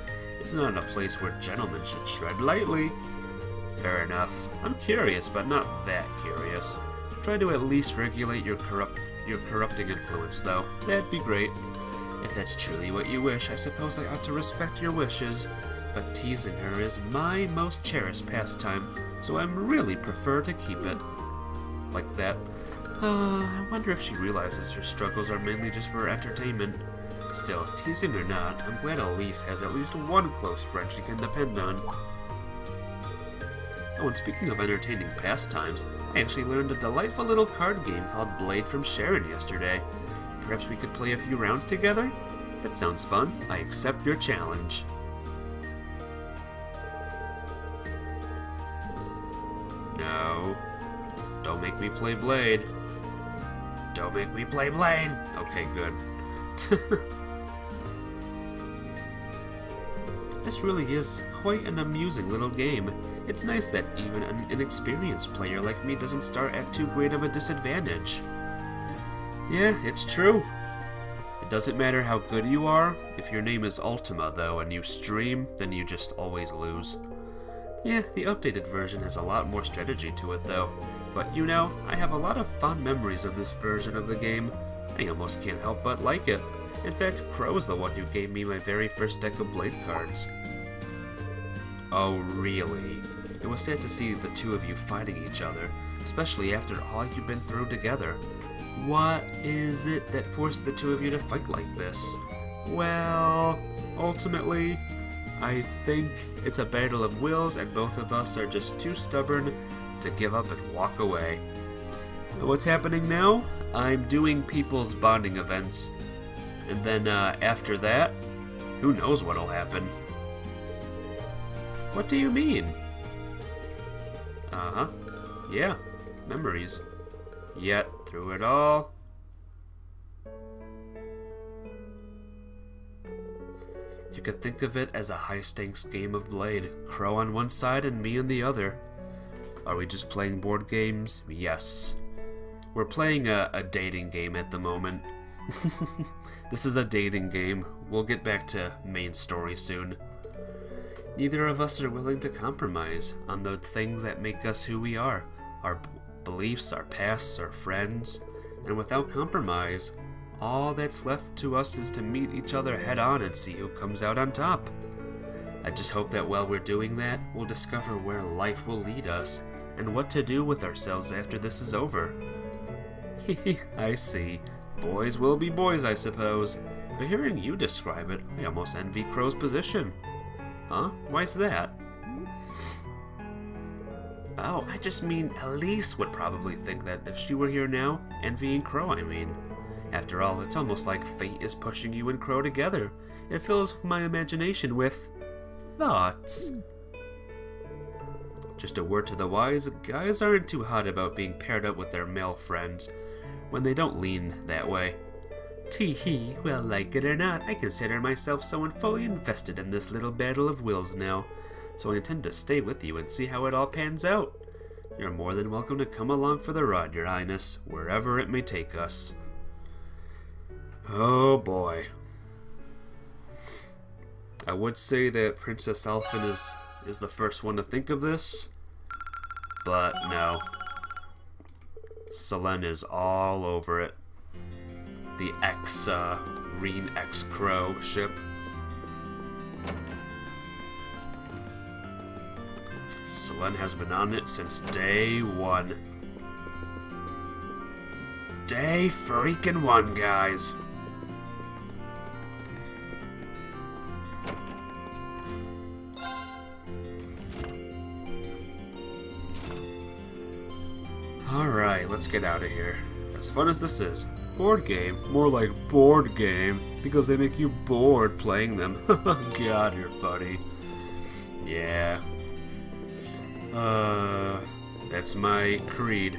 It's not a place where gentlemen should tread lightly. Fair enough. I'm curious, but not that curious. Try to at least regulate your corrupt your corrupting influence, though. That'd be great. If that's truly what you wish, I suppose I ought to respect your wishes. But teasing her is my most cherished pastime, so I really prefer to keep it like that. Uh, I wonder if she realizes her struggles are mainly just for entertainment. Still, teasing or not, I'm glad Elise has at least one close friend she can depend on. Oh, and speaking of entertaining pastimes, I actually learned a delightful little card game called Blade from Sharon yesterday. Perhaps we could play a few rounds together? That sounds fun. I accept your challenge. No. Don't make me play Blade. Don't make me play Blade! Okay, good. this really is quite an amusing little game. It's nice that even an inexperienced player like me doesn't start at too great of a disadvantage. Yeah, it's true. It doesn't matter how good you are. If your name is Ultima, though, and you stream, then you just always lose. Yeah, the updated version has a lot more strategy to it, though. But you know, I have a lot of fond memories of this version of the game. I almost can't help but like it. In fact, Crow is the one who gave me my very first deck of Blade cards. Oh, really? It was sad to see the two of you fighting each other, especially after all you've been through together. What is it that forced the two of you to fight like this? Well, ultimately, I think it's a battle of wills and both of us are just too stubborn to give up and walk away. What's happening now? I'm doing people's bonding events. And then uh, after that, who knows what'll happen. What do you mean? Uh-huh. Yeah, memories. Yet, through it all... You could think of it as a high-stakes game of Blade. Crow on one side and me on the other. Are we just playing board games? Yes. We're playing a, a dating game at the moment. this is a dating game. We'll get back to main story soon. Neither of us are willing to compromise on the things that make us who we are. Our beliefs, our pasts, our friends. And without compromise, all that's left to us is to meet each other head on and see who comes out on top. I just hope that while we're doing that, we'll discover where life will lead us and what to do with ourselves after this is over. Hehe, I see. Boys will be boys, I suppose. But hearing you describe it, I almost envy Crow's position. Huh? Why's that? Oh, I just mean Elise would probably think that if she were here now, envying Crow, I mean. After all, it's almost like fate is pushing you and Crow together. It fills my imagination with thoughts. Just a word to the wise, guys aren't too hot about being paired up with their male friends when they don't lean that way. Tee hee, well, like it or not, I consider myself someone fully invested in this little battle of wills now. so I intend to stay with you and see how it all pans out. You're more than welcome to come along for the ride, Your Highness, wherever it may take us. Oh boy. I would say that Princess Alfin is, is the first one to think of this, but no. Selene is all over it. The X, uh, Rean X Crow ship. Selene has been on it since day one. Day freaking one, guys. Alright, let's get out of here. As fun as this is, board game, more like board game, because they make you bored playing them. God, you're funny. Yeah. Uh, that's my creed.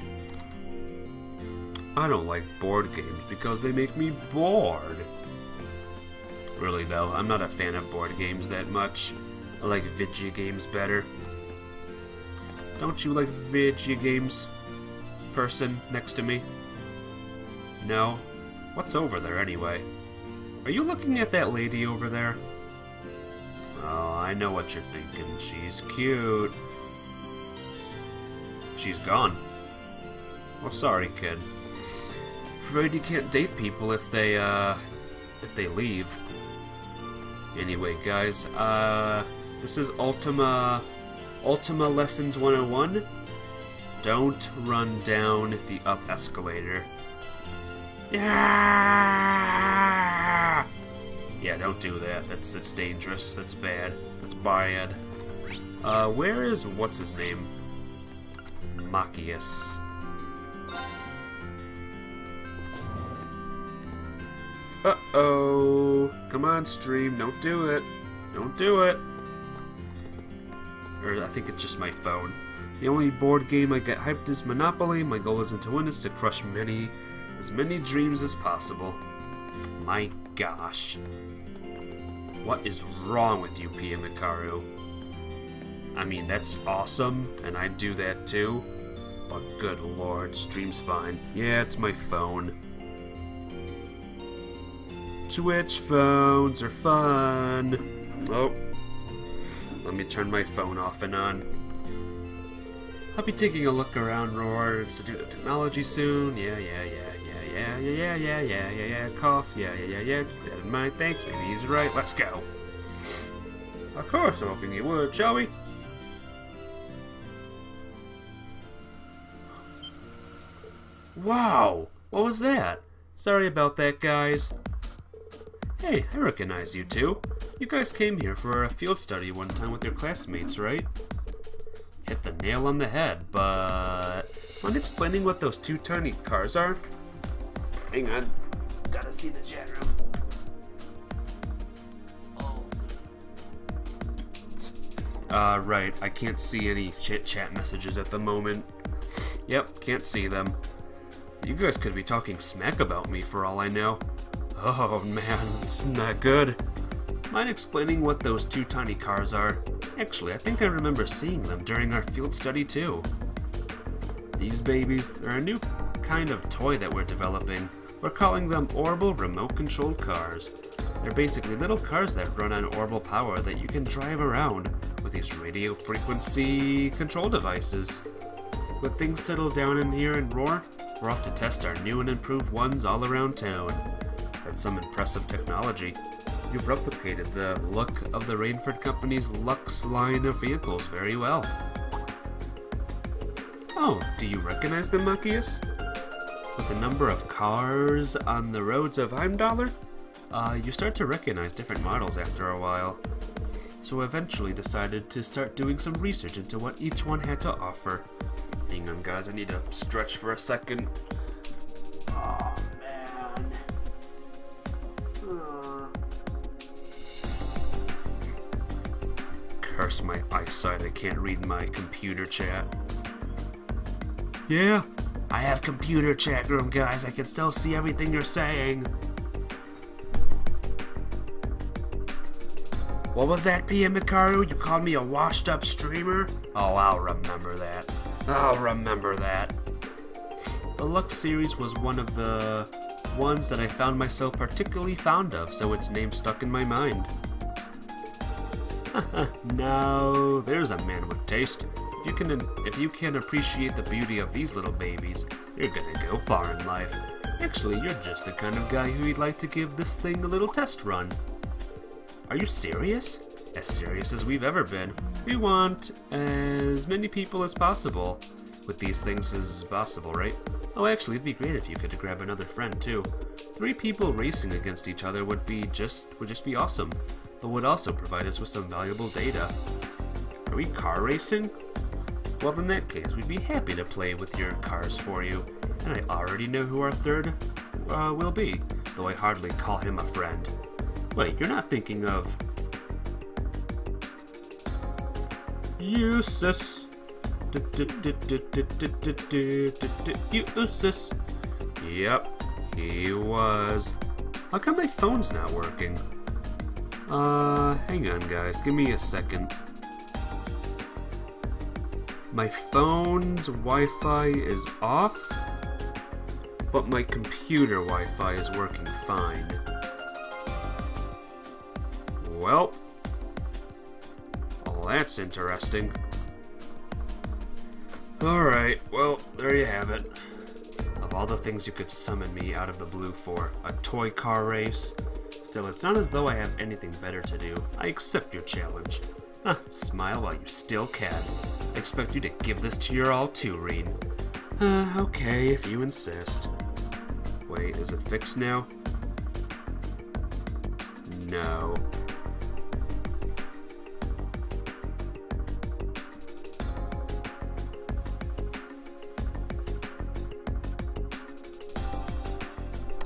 I don't like board games because they make me bored. Really though, I'm not a fan of board games that much. I like video games better. Don't you like video games? Person next to me? No? What's over there anyway? Are you looking at that lady over there? Oh, I know what you're thinking. She's cute. She's gone. Oh, sorry, kid. Afraid you can't date people if they, uh, if they leave. Anyway, guys, uh, this is Ultima, Ultima Lessons 101. Don't run down the up escalator. Yeah! Yeah, don't do that. That's that's dangerous. That's bad. That's bad. Uh, where is what's his name? Machias. Uh-oh. Come on, stream. Don't do it. Don't do it. Or I think it's just my phone. The only board game I get hyped is Monopoly. My goal isn't to win, it's to crush many, as many dreams as possible. My gosh. What is wrong with you, Pia Mikaru? I mean, that's awesome, and I'd do that too. But good lord, stream's fine. Yeah, it's my phone. Twitch phones are fun. Oh. Let me turn my phone off and on. I'll be taking a look around Roer do the technology soon. Yeah, yeah, yeah, yeah, yeah, yeah, yeah, yeah, yeah, yeah, cough. Yeah, yeah, yeah, yeah. Keep that in mind. Thanks. Maybe he's right. Let's go. Of course, I'm hoping you would, shall we? Wow! What was that? Sorry about that, guys. Hey, I recognize you two. You guys came here for a field study one time with your classmates, right? Hit the nail on the head, but... Mind explaining what those two tiny cars are? Hang on. Gotta see the chat room. Uh, right. I can't see any chit chat messages at the moment. Yep, can't see them. You guys could be talking smack about me for all I know. Oh man, it's not good. Mind explaining what those two tiny cars are? Actually, I think I remember seeing them during our field study too. These babies are a new kind of toy that we're developing. We're calling them Orbital Remote Controlled Cars. They're basically little cars that run on orbital power that you can drive around with these radio frequency control devices. When things settle down in here in Roer, we're off to test our new and improved ones all around town. That's some impressive technology. You've replicated the look of the Reinford Company's Lux line of vehicles very well. Oh, do you recognize them, Machias? With the number of cars on the roads of Heimdallr, uh, you start to recognize different models after a while. So I eventually decided to start doing some research into what each one had to offer. Hang on guys, I need to stretch for a second. Oh man. Curse my eyesight, I can't read my computer chat. Yeah, I have computer chat room, guys. I can still see everything you're saying. What was that, PM Mikaru? You called me a washed up streamer? Oh, I'll remember that. I'll remember that. The Lux series was one of the ones that I found myself particularly fond of, so its name stuck in my mind. no, there's a man with taste. If you can if you can appreciate the beauty of these little babies, you're gonna go far in life. Actually, you're just the kind of guy who would like to give this thing a little test run. Are you serious? As serious as we've ever been. We want as many people as possible with these things as possible, right? Oh, actually, it'd be great if you could grab another friend too. Three people racing against each other would be just would just be awesome, but would also provide us with some valuable data. Are we car racing? Well, in that case, we'd be happy to play with your cars for you, and I already know who our third uh, will be, though I hardly call him a friend. Wait, you're not thinking of Jusis. Jusis. Yep, he was. How come my phone's not working? Uh, hang on, guys. Give me a second. My phone's Wi-Fi is off, but my computer Wi-Fi is working fine. Well, well, that's interesting. Alright, well, there you have it. Of all the things you could summon me out of the blue for, a toy car race. Still, it's not as though I have anything better to do. I accept your challenge. Huh, smile while you still can. I expect you to give this to your all too, Rean. Uh, okay, if you insist. Wait, is it fixed now? No.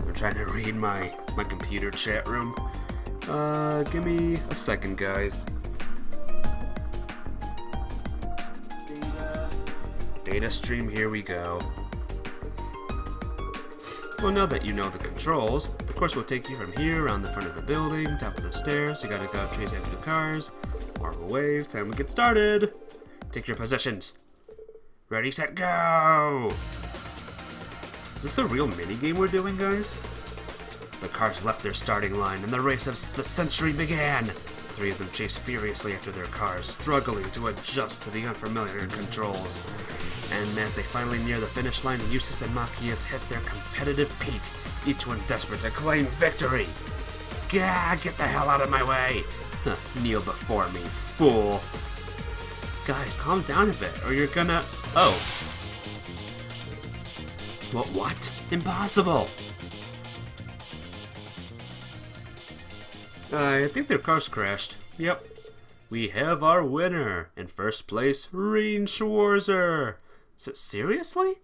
I'm trying to read my, my computer chat room. Uh, give me a second, guys. Data stream, here we go. Well, now that you know the controls, of course we'll take you from here, around the front of the building, top of the stairs, you gotta go chase after the cars, mark waves, time to get started! Take your positions! Ready, set, go! Is this a real minigame we're doing, guys? The cars left their starting line, and the race of the century began. Three of them chase furiously after their cars, struggling to adjust to the unfamiliar controls. And as they finally near the finish line, Jusis and Machias hit their competitive peak, each one desperate to claim victory. Gah, get the hell out of my way! Huh, kneel before me, fool. Guys, calm down a bit, or you're gonna... Oh. What, what? Impossible! I think their cars crashed. Yep. We have our winner. In first place, Rean Schwarzer. S seriously?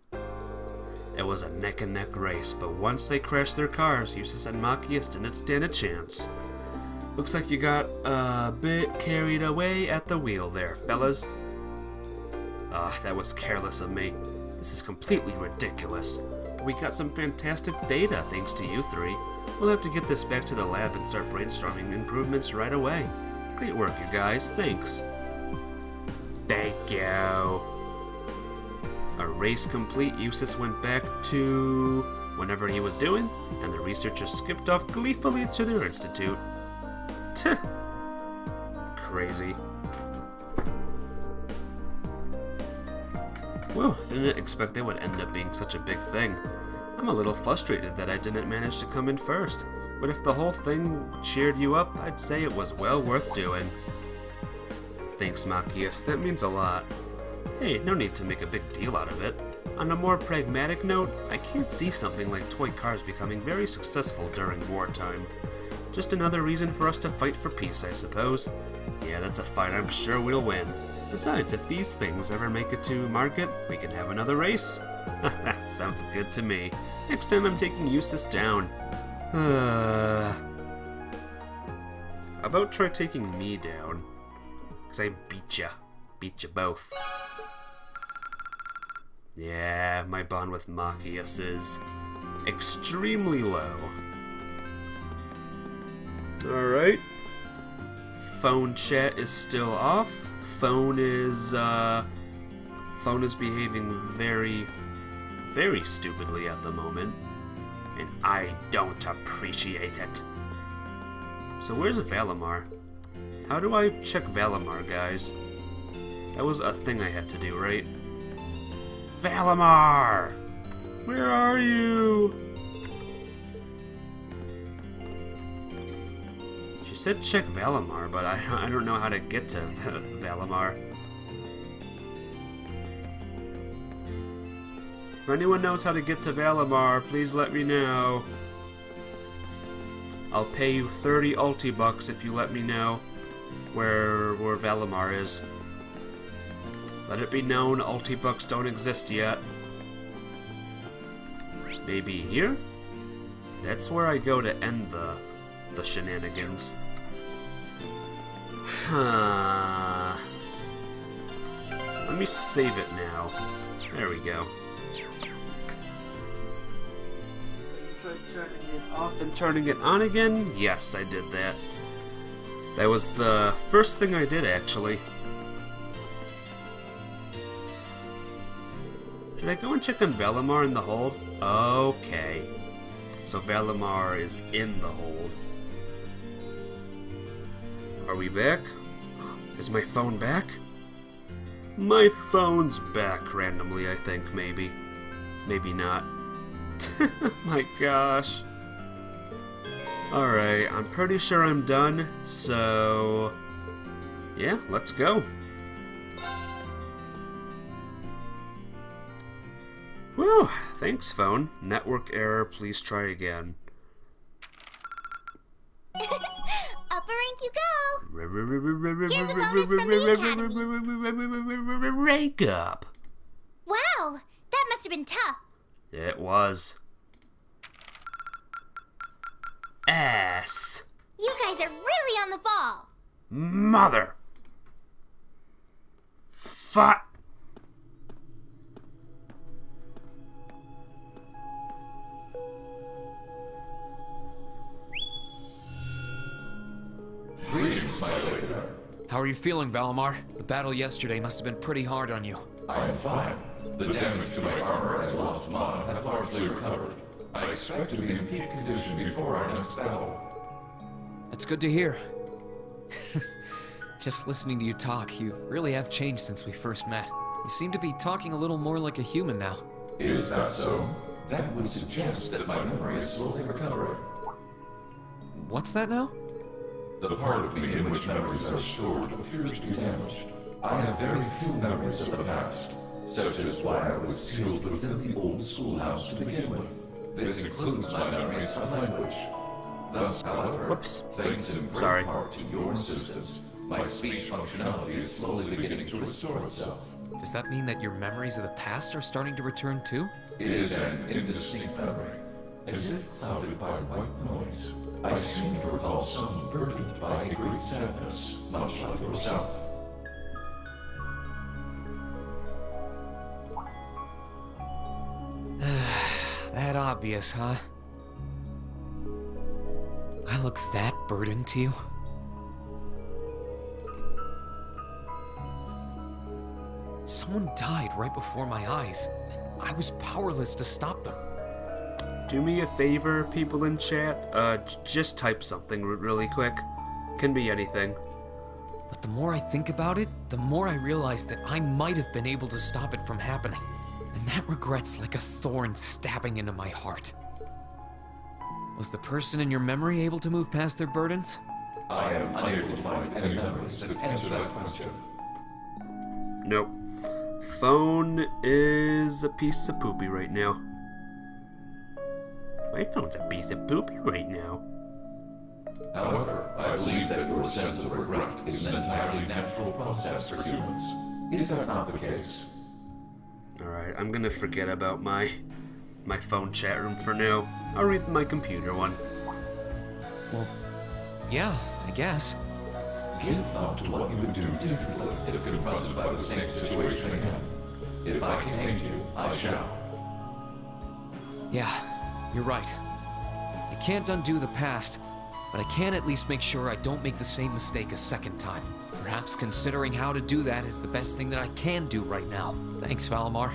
It was a neck and neck race, but once they crashed their cars, Jusis and Machias didn't stand a chance. Looks like you got a bit carried away at the wheel there, fellas. Ah, that was careless of me. This is completely ridiculous. We got some fantastic data thanks to you three. We'll have to get this back to the lab and start brainstorming improvements right away. Great work, you guys. Thanks. Thank you. A race complete, Jusis went back to whenever he was doing, and the researchers skipped off gleefully to their institute. Tch. Crazy. Whew, didn't expect they would end up being such a big thing. I'm a little frustrated that I didn't manage to come in first, but if the whole thing cheered you up, I'd say it was well worth doing. Thanks, Machias, that means a lot. Hey, no need to make a big deal out of it. On a more pragmatic note, I can't see something like toy cars becoming very successful during wartime. Just another reason for us to fight for peace, I suppose. Yeah, that's a fight I'm sure we'll win. Besides, if these things ever make it to market, we can have another race. Sounds good to me. Next time I'm taking Jusis down. Uh, about try taking me down? Cause I beat ya. Beat ya both. Yeah, my bond with Machias is extremely low. Alright. phone chat is still off. Phone is, uh, phone is behaving very, very stupidly at the moment. And I don't appreciate it. So where's Valimar? How do I check Valimar, guys? That was a thing I had to do, right? Valimar! Where are you? She said check Valimar, but I, I don't know how to get to Valimar. If anyone knows how to get to Valimar, please let me know. I'll pay you 30 ulti bucks if you let me know where where Valimar is. Let it be known ulti bucks don't exist yet. Maybe here? That's where I go to end the the shenanigans. Huh. Let me save it now. There we go. Turning it off and turning it on again? Yes, I did that. That was the first thing I did, actually. Should I go and check on Valimar in the hold? Okay. So Valimar is in the hold. Are we back? Is my phone back? My phone's back randomly, I think, maybe. Maybe not. My gosh. Alright, I'm pretty sure I'm done, so... Yeah, let's go. Whew, thanks phone. Network error, please try again. Upper rank you go! Here's a bonus from the Academy. Rank up! Wow, that must have been tough. It was. Ass. You guys are really on the ball. Mother. Fuck. My leader. How are you feeling, Valimar? The battle yesterday must have been pretty hard on you. I am fine. The damage to my armor and lost mana have largely recovered. I expect to be in peak condition before our next battle. That's good to hear. Just listening to you talk, you really have changed since we first met. You seem to be talking a little more like a human now. Is that so? That would suggest that my memory is slowly recovering. What's that now? The part of me in which memories are stored appears to be damaged. I have very few memories of the past, such as why I was sealed within the old schoolhouse to begin with. This includes my memories of language. Thus, however, Whoops. thanks in great Sorry. part to your assistance, my speech functionality is slowly beginning to restore itself. Does that mean that your memories of the past are starting to return too? It is an indistinct memory, as if clouded by white noise. I seem to recall some burdened by a great sadness, much like yourself. That obvious, huh? I look that burdened to you? Someone died right before my eyes, and I was powerless to stop them. Do me a favor, people in chat. Uh, just type something really quick. Can be anything. But the more I think about it, the more I realize that I might have been able to stop it from happening. And that regret's like a thorn stabbing into my heart. Was the person in your memory able to move past their burdens? I am unable to find any memories that answer that question. Nope. Phone is a piece of poopy right now. My phone's a piece of poopy right now. However, I believe that your sense of regret is an entirely natural process for humans. Is that not the case? Alright, I'm gonna forget about my my phone chat room for now. I'll read my computer one. Well, yeah, I guess. Give thought to what you would do differently if confronted by the same situation again. If I can aid you, I shall. Yeah, you're right. I can't undo the past, but I can at least make sure I don't make the same mistake a second time. Perhaps considering how to do that is the best thing that I can do right now. Thanks, Valimar.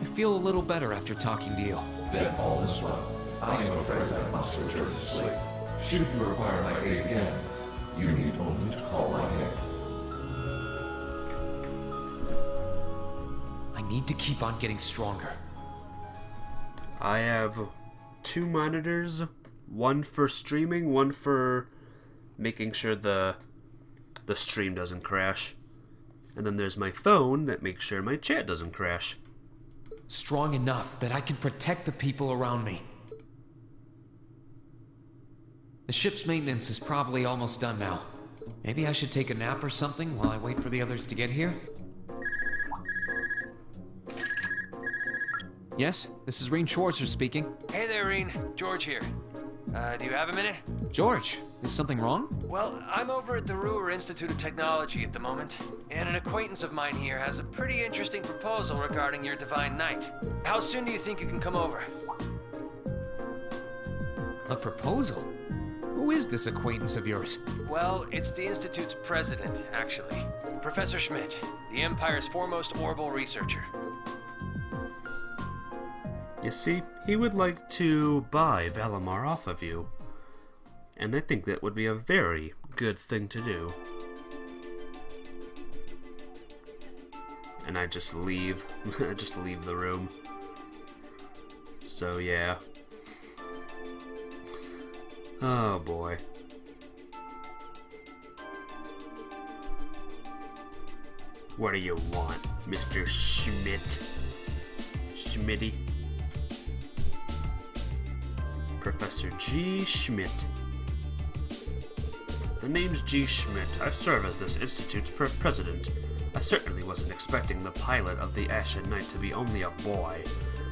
I feel a little better after talking to you. Then all is well. I am afraid I must return to sleep. Should you require my aid again, you need only to call my name. I need to keep on getting stronger. I have two monitors, one for streaming, one for making sure the the stream doesn't crash. And then there's my phone that makes sure my chat doesn't crash. Strong enough that I can protect the people around me. The ship's maintenance is probably almost done now. Maybe I should take a nap or something while I wait for the others to get here? Yes, this is Rean Schwarzer speaking. Hey there, Rean. George here. Uh, do you have a minute? George, is something wrong? Well, I'm over at the Ruhr Institute of Technology at the moment, and an acquaintance of mine here has a pretty interesting proposal regarding your Divine Knight. How soon do you think you can come over? A proposal? Who is this acquaintance of yours? Well, it's the Institute's president, actually. Professor Schmidt, the Empire's foremost orbital researcher. You see, he would like to buy Valimar off of you. And I think that would be a very good thing to do. And I just leave. I just leave the room. So yeah. Oh boy. What do you want, Mr. Schmidt? Schmitty? Professor G. Schmidt. The name's G. Schmidt. I serve as this institute's pre- president. I certainly wasn't expecting the pilot of the Ashen Knight to be only a boy.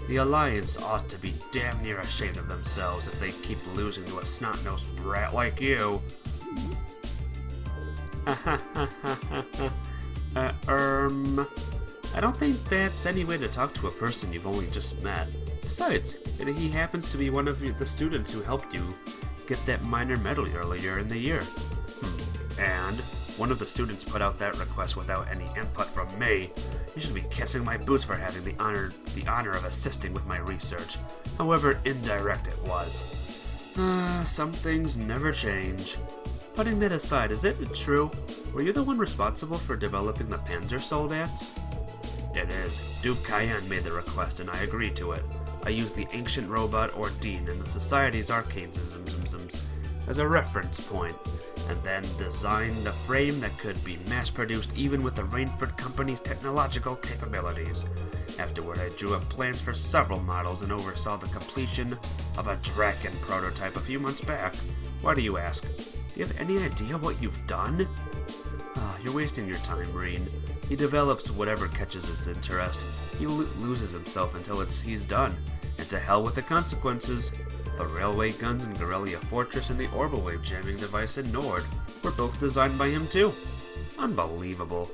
The Alliance ought to be damn near ashamed of themselves if they keep losing to a snot-nosed brat like you. uh, um, I don't think that's any way to talk to a person you've only just met. Besides, he happens to be one of the students who helped you get that minor medal earlier in the year. Hmm. And one of the students put out that request without any input from me. You should be kissing my boots for having the honor the honor of assisting with my research, however indirect it was. Uh, some things never change. Putting that aside, is it true? Were you the one responsible for developing the Panzer Soldats? It is. Duke Cayenne made the request and I agreed to it. I used the ancient robot Ordine and the Society's arcane zimzimzimzims as a reference point, and then designed a frame that could be mass produced even with the Reinford Company's technological capabilities. Afterward, I drew up plans for several models and oversaw the completion of a Drachen prototype a few months back. Why do you ask? Do you have any idea what you've done? Ah, you're wasting your time, Rean. He develops whatever catches his interest. He lo- loses himself until it's he's done. And to hell with the consequences. The railway guns in Garrelia Fortress and the orbital wave jamming device in Nord were both designed by him too. Unbelievable.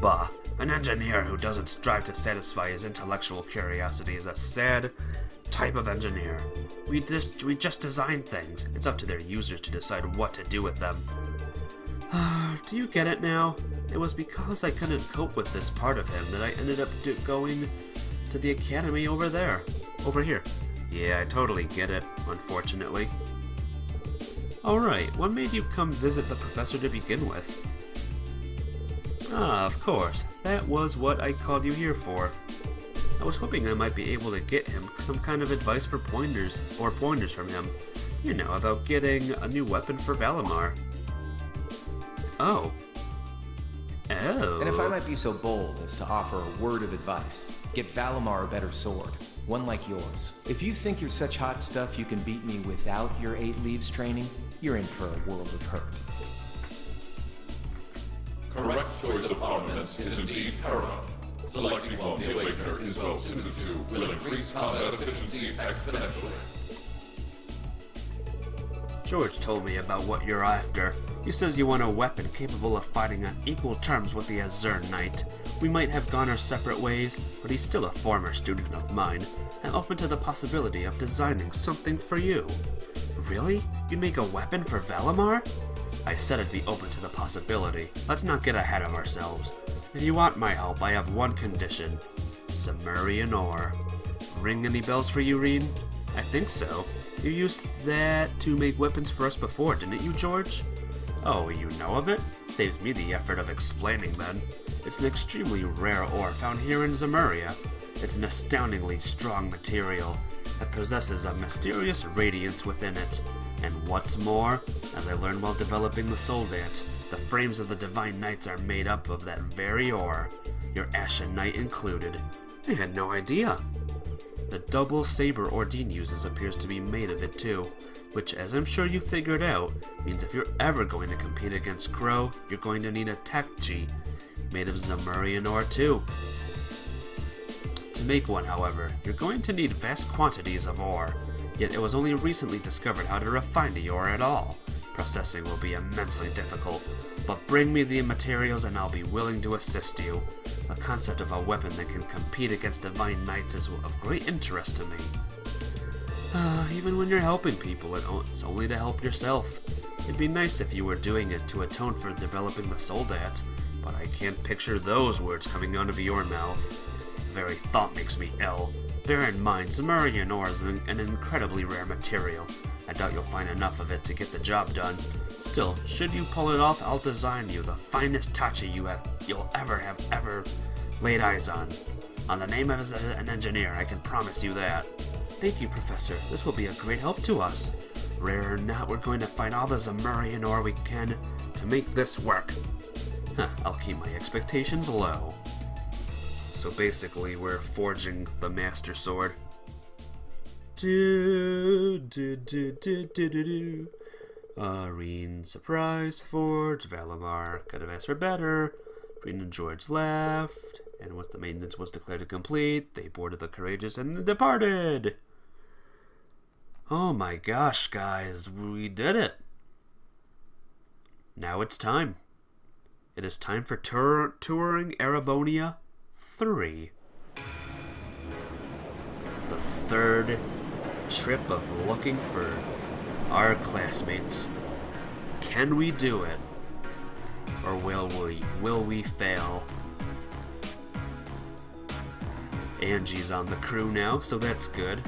Bah, an engineer who doesn't strive to satisfy his intellectual curiosity is a sad type of engineer. We just we just design things. It's up to their users to decide what to do with them. do you get it now? It was because I couldn't cope with this part of him that I ended up going to the academy over there. Over here. Yeah, I totally get it, unfortunately. Alright, what made you come visit the professor to begin with? Ah, of course. That was what I called you here for. I was hoping I might be able to get him some kind of advice for pointers, or pointers from him. You know, about getting a new weapon for Valimar. Oh. Oh. And if I oh. might be so bold as to offer a word of advice, get Valimar a better sword, one like yours. If you think you're such hot stuff you can beat me without your eight leaves training, you're in for a world of hurt. Correct choice of armaments is indeed paramount. Selecting one the Awakener is well suited to will increase combat efficiency exponentially. George told me about what you're after. He says you want a weapon capable of fighting on equal terms with the Azure Knight. We might have gone our separate ways, but he's still a former student of mine, and open to the possibility of designing something for you. Really? You'd make a weapon for Valimar? I said I'd be open to the possibility. Let's not get ahead of ourselves. If you want my help, I have one condition. Zemurian ore. Ring any bells for you, Rean? I think so. You used that to make weapons for us before, didn't you, George? Oh, you know of it? Saves me the effort of explaining then. It's an extremely rare ore found here in Zemuria. It's an astoundingly strong material that possesses a mysterious radiance within it. And what's more, as I learned while developing the Soldats, the frames of the Divine Knights are made up of that very ore, your Ashen Knight included. I had no idea. The double saber Ordine uses appears to be made of it too, which, as I'm sure you figured out, means if you're ever going to compete against Crow, you're going to need a Tech G, made of Zemurian ore too. To make one, however, you're going to need vast quantities of ore, yet it was only recently discovered how to refine the ore at all. Processing will be immensely difficult, but bring me the materials and I'll be willing to assist you. The concept of a weapon that can compete against Divine Knights is of great interest to me. Uh, even when you're helping people, it's only to help yourself. It'd be nice if you were doing it to atone for developing the Soldats, but I can't picture those words coming out of your mouth. The very thought makes me ill. Bear in mind, Zemurian ore is an incredibly rare material. I doubt you'll find enough of it to get the job done. Still, should you pull it off, I'll design you the finest tachi you have you'll ever have ever laid eyes on. On the name of an engineer, I can promise you that. Thank you, Professor. This will be a great help to us. Rare or not, we're going to find all the Zemurian ore we can to make this work. Huh, I'll keep my expectations low. So basically, we're forging the Master Sword. Do, do, do, do, do, do, do. Uh, Arene, surprise, Forge, Valimar, could have asked for better. Rean and George left, and once the maintenance was declared complete, they boarded the Courageous and departed. Oh my gosh, guys, we did it. Now it's time. It is time for tur touring Erebonia 3. The third trip of looking for our classmates. Can we do it? Or will we will we fail? Angie's on the crew now, so that's good.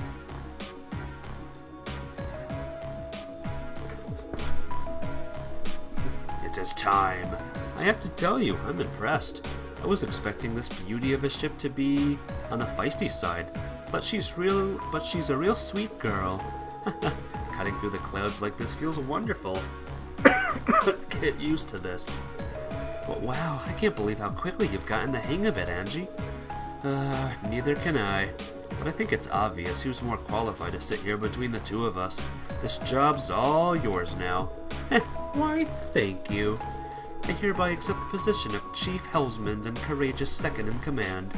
It is time. I have to tell you, I'm impressed. I was expecting this beauty of a ship to be on the feisty side, but she's real but she's a real sweet girl. Cutting through the clouds like this feels wonderful. Get used to this. But wow, I can't believe how quickly you've gotten the hang of it, Angie. Uh, neither can I. But I think it's obvious who's more qualified to sit here between the two of us. This job's all yours now. Why, thank you. I hereby accept the position of Chief Helmsman and Courageous Second in Command.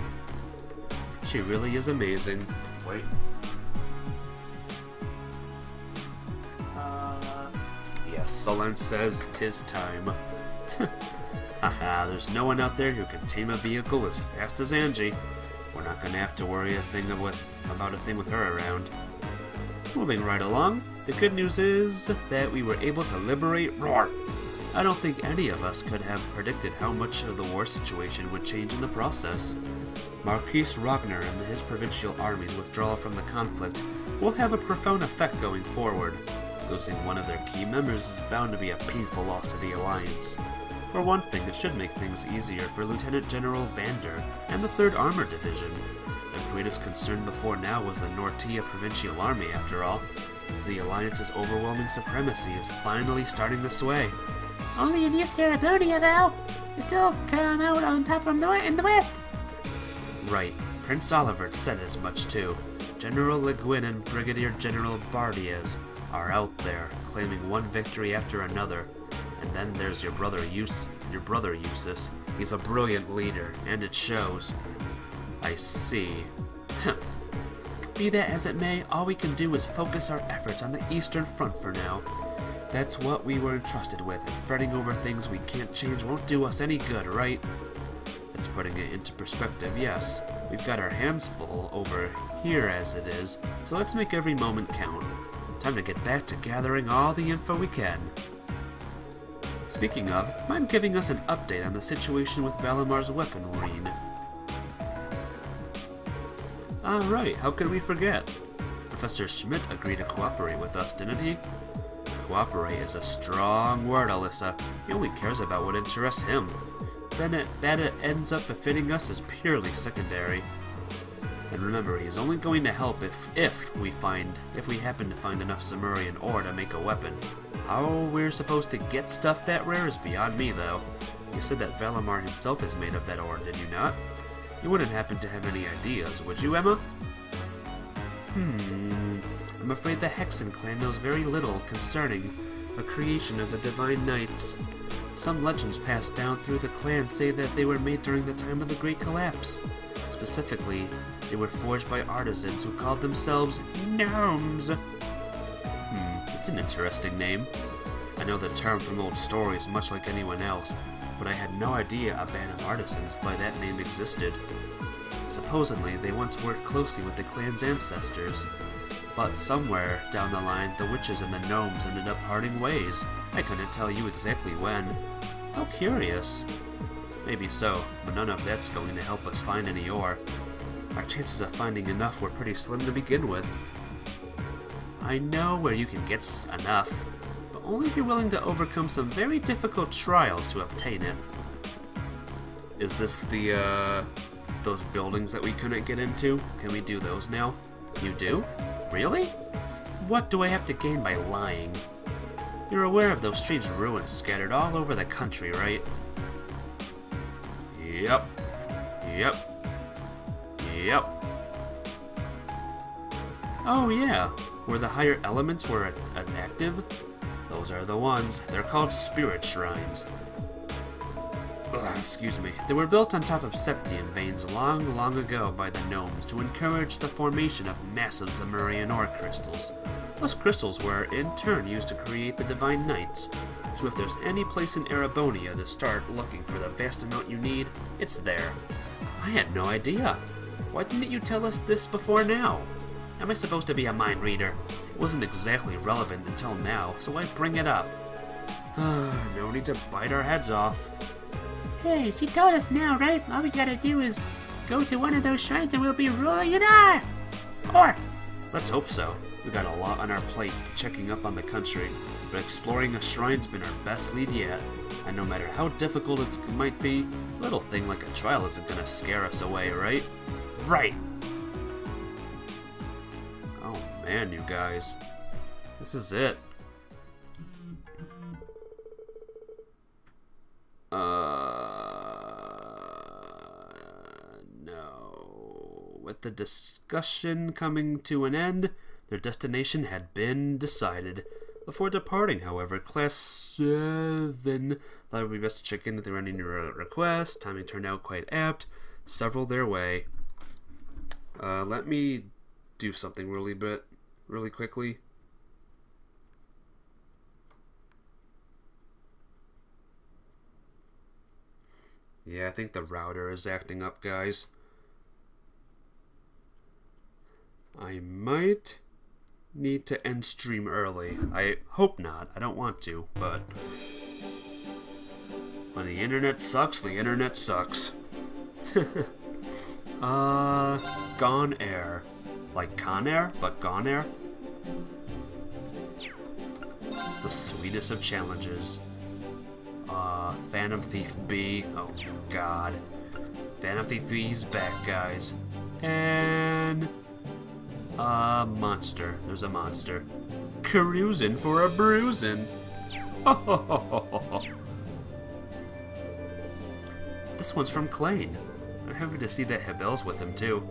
She really is amazing. Wait. Sullen says tis time. Haha, there's no one out there who can tame a vehicle as fast as Angie. We're not gonna have to worry a thing with, about a thing with her around. Moving right along, the good news is that we were able to liberate Roer. I don't think any of us could have predicted how much of the war situation would change in the process. Marquise Rogner and his provincial army's withdrawal from the conflict will have a profound effect going forward. Losing one of their key members is bound to be a painful loss to the Alliance. For one thing, it should make things easier for Lieutenant General Vander and the 3rd Armored Division. Their greatest concern before now was the Nortia Provincial Army, after all, as the Alliance's overwhelming supremacy is finally starting to sway. Only in East Erebonia, though. You still come out on top of the in the West. Right. Prince Oliver said as much, too. General Le Guin and Brigadier General Bardias are out there, claiming one victory after another. And then there's your brother Eus your brother Eustace. He's a brilliant leader, and it shows. I see. Be that as it may, all we can do is focus our efforts on the Eastern Front for now. That's what we were entrusted with, and fretting over things we can't change won't do us any good, right? That's putting it into perspective, yes. We've got our hands full over here as it is, so let's make every moment count. Time to get back to gathering all the info we can. Speaking of, mind giving us an update on the situation with Valimar's weapon, Rean? Ah, right, how could we forget? Professor Schmidt agreed to cooperate with us, didn't he? Cooperate is a strong word, Alisa. He only cares about what interests him. Then it, that it ends up befitting us is purely secondary. And remember, he's only going to help if if we find if we happen to find enough Zemurian ore to make a weapon. How we're supposed to get stuff that rare is beyond me, though. You said that Valimar himself is made of that ore, did you not? You wouldn't happen to have any ideas, would you, Emma? Hmm. I'm afraid the Hexen clan knows very little concerning the creation of the Divine Knights. Some legends passed down through the clan say that they were made during the time of the Great Collapse. Specifically, they were forged by artisans who called themselves gnomes. Hmm, it's an interesting name. I know the term from old stories much like anyone else, but I had no idea a band of artisans by that name existed. Supposedly, they once worked closely with the clan's ancestors, but somewhere down the line, the witches and the gnomes ended up parting ways. I couldn't tell you exactly when. How curious. Maybe so, but none of that's going to help us find any ore. Our chances of finding enough were pretty slim to begin with. I know where you can get enough, but only if you're willing to overcome some very difficult trials to obtain it. Is this the, uh, those buildings that we couldn't get into? Can we do those now? You do? Really? What do I have to gain by lying? You're aware of those strange ruins scattered all over the country, right? Yep. Yep. Yep. Oh yeah, where the higher elements were active? Those are the ones. They're called spirit shrines. Excuse me. They were built on top of septium veins long, long ago by the gnomes to encourage the formation of massive Zemurian ore crystals. Those crystals were, in turn, used to create the Divine Knights. So if there's any place in Erebonia to start looking for the vast amount you need, it's there. I had no idea. Why didn't you tell us this before now? Am I supposed to be a mind reader? It wasn't exactly relevant until now, so why bring it up? no need to bite our heads off. Hey, she told us now, right? All we gotta do is go to one of those shrines and we'll be rolling in our Or, Let's hope so. We got a lot on our plate checking up on the country, but exploring a shrine's been our best lead yet. And no matter how difficult it might be, a little thing like a trial isn't gonna scare us away, right? Right! Oh man, you guys. This is it. With the discussion coming to an end, their destination had been decided. Before departing, however, Class 7 thought it would be best to check in there were any requests. Timing turned out quite apt. Several their way. Uh, let me do something really bit, really quickly. Yeah, I think the router is acting up, guys. I might need to end stream early. I hope not. I don't want to, but when the internet sucks, the internet sucks. uh, Gone Air. Like Con Air, but Gone Air? The sweetest of challenges. Uh, Phantom Thief B. Oh, God. Phantom Thief B's back, guys. And a monster. There's a monster. Cruising for a bruising. this one's from Klain. I'm happy to see that Hebel's with him too.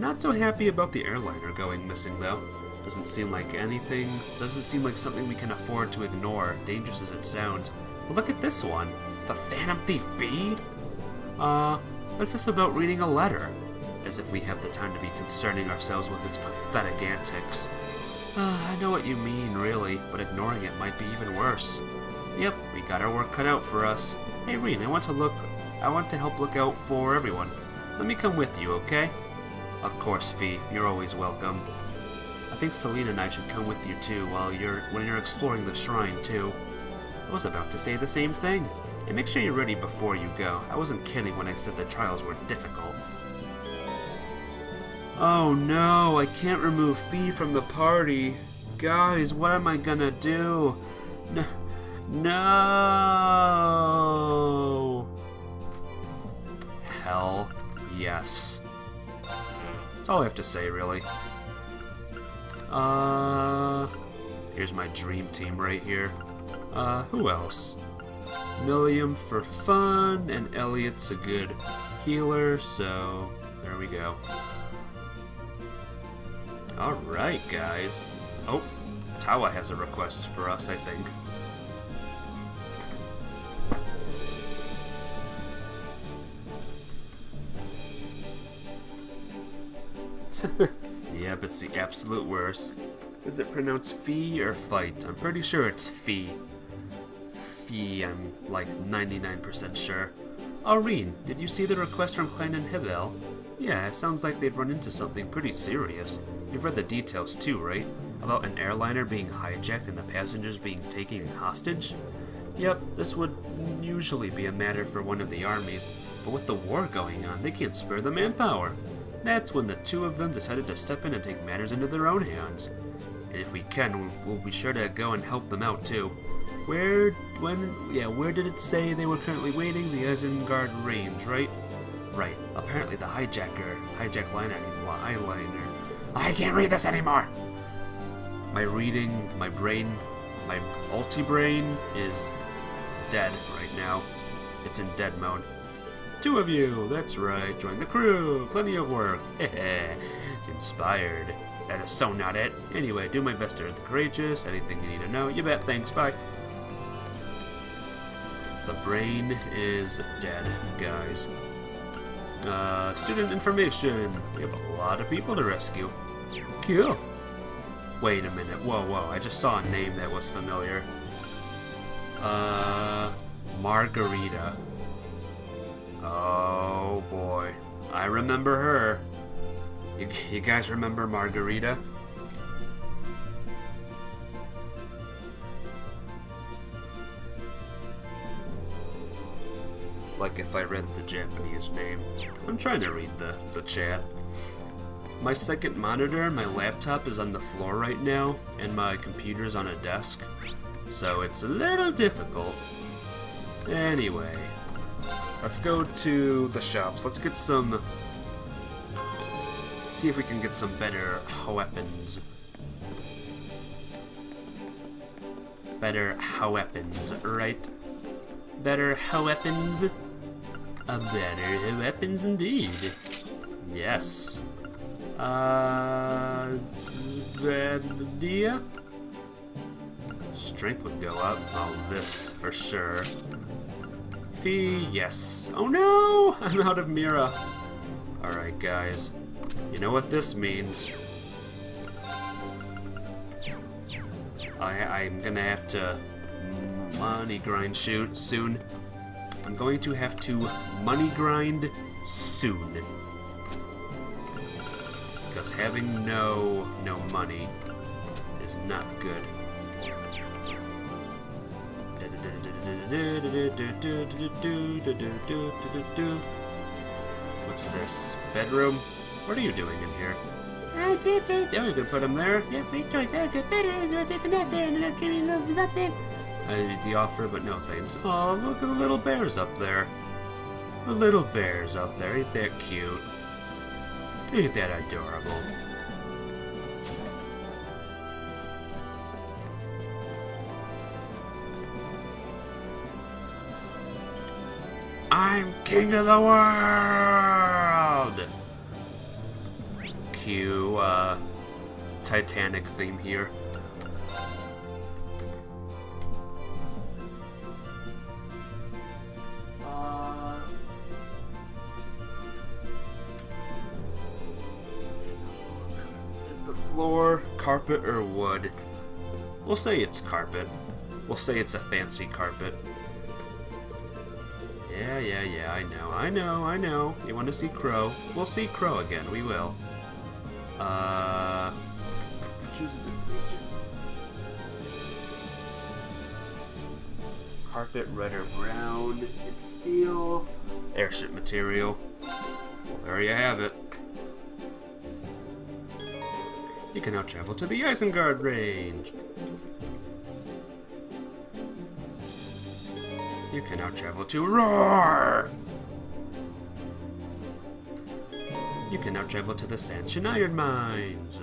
Not so happy about the airliner going missing though. Doesn't seem like anything, doesn't seem like something we can afford to ignore, dangerous as it sounds. Look at this one. The Phantom Thief B? Uh, what's this about reading a letter? as if we have the time to be concerning ourselves with its pathetic antics. Uh, I know what you mean, really, but ignoring it might be even worse. Yep, we got our work cut out for us. Hey, Rean, I want to look... I want to help look out for everyone. Let me come with you, okay? Of course, Fie. You're always welcome. I think Celine and I should come with you too while you're when you're exploring the shrine too. I was about to say the same thing. And make sure you're ready before you go. I wasn't kidding when I said the trials were difficult. Oh no, I can't remove Fie from the party. Guys, what am I gonna do? No. No. Hell yes. That's all I have to say, really. Uh, here's my dream team right here. Uh, who else? Millium for fun, and Elliot's a good healer, so there we go. Alright, guys. Oh, Towa has a request for us, I think. yep, it's the absolute worst. Is it pronounced fee or fight? I'm pretty sure it's fee. Fee, I'm like 99% sure. Aureen, did you see the request from Clan and Hebel? Yeah, it sounds like they've run into something pretty serious. You've read the details too, right? About an airliner being hijacked and the passengers being taken hostage? Yep, this would usually be a matter for one of the armies, but with the war going on, they can't spare the manpower. That's when the two of them decided to step in and take matters into their own hands. And if we can, we'll be sure to go and help them out too. Where, when, yeah, where did it say they were currently waiting? The Eisengard Range, right? Right. Apparently the hijacker, hijack liner, eyeliner. I can't read this anymore! My reading, my brain, my ulti brain is dead right now. It's in dead mode. Two of you, that's right, join the crew, plenty of work. Inspired. That is so not it. Anyway, do my best to the courageous, anything you need to know, you bet, thanks, bye. The brain is dead, guys. Uh, student information. We have a lot of people to rescue. Cool. Wait a minute. Whoa, whoa. I just saw a name that was familiar. Uh, Margarita. Oh boy. I remember her. You, you guys remember Margarita? Like if I read the Japanese name. I'm trying to read the, the chat. My second monitor, my laptop is on the floor right now, and my computer's on a desk. So it's a little difficult. Anyway, let's go to the shops. Let's get some... See if we can get some better weapons. Better how weapons, right? Better weapons? A better weapons indeed. Yes. Uh, Zvedia? Strength would go up. Oh, this for sure. Fie, yes. Oh no! I'm out of Mira. Alright, guys. You know what this means. I, I'm gonna have to money grind shoot soon. I'm going to have to money grind soon. Because having no no money is not good. What's this? Bedroom? What are you doing in here? Yeah, we could put him there. Yeah, great choice. I get better. I'll take a nap there and then I'm dreaming of nothing. I did the offer, but no thanks. Oh, look at the little bears up there. The little bears up there. Ain't that cute? Ain't that adorable? I'm king of the world! Cue, uh, Titanic theme here. Floor carpet or wood? We'll say it's carpet. We'll say it's a fancy carpet. Yeah, yeah, yeah, I know, I know, I know. You want to see Crow? We'll see Crow again, we will. Uh... Carpet red or brown. It's steel. Airship material. Well, there you have it. Can now travel to the Eisengard range. You can now travel to Roer! You can now travel to the Sanshin Iron Mines.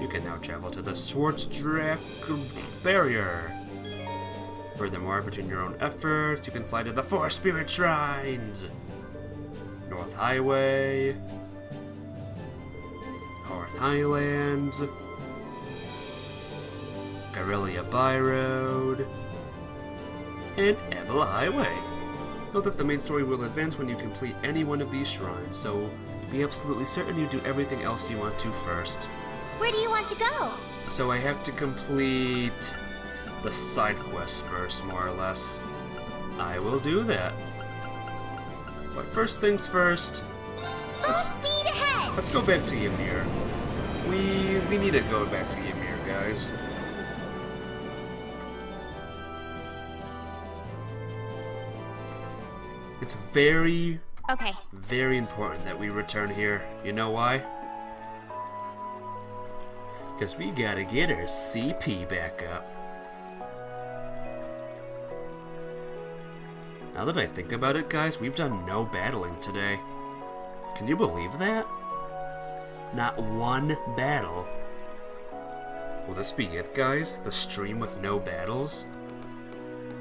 You can now travel to the Schwarzdrache Barrier. Furthermore, between your own efforts, you can fly to the Four Spirit Shrines. North Highway. Highlands. Garrelia Byroad. And Ebla Highway. Note that the main story will advance when you complete any one of these shrines, so be absolutely certain you do everything else you want to first. Where do you want to go? So I have to complete the side quests first, more or less. I will do that. But first things first, Full speed ahead! let's go back to Ymir. We we need to go back to Ymir, guys. It's very, Okay, very important that we return here. You know why? Because we gotta get our CP back up. Now that I think about it, guys, we've done no battling today. Can you believe that? Not one battle. Will this be it, guys? The stream with no battles?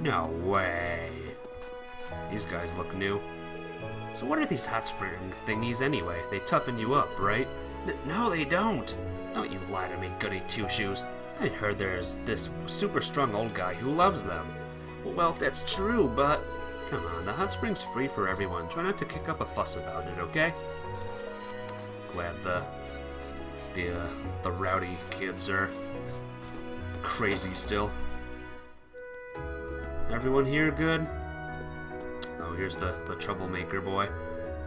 No way. These guys look new. So what are these hot spring thingies anyway? They toughen you up, right? N- no, they don't. Don't you lie to me, goody two-shoes. I heard there's this super strong old guy who loves them. Well, that's true, but... Come on, the hot spring's free for everyone. Try not to kick up a fuss about it, okay? Glad the... The, uh, the rowdy kids are... crazy still. Everyone here good? Oh, here's the, the troublemaker boy.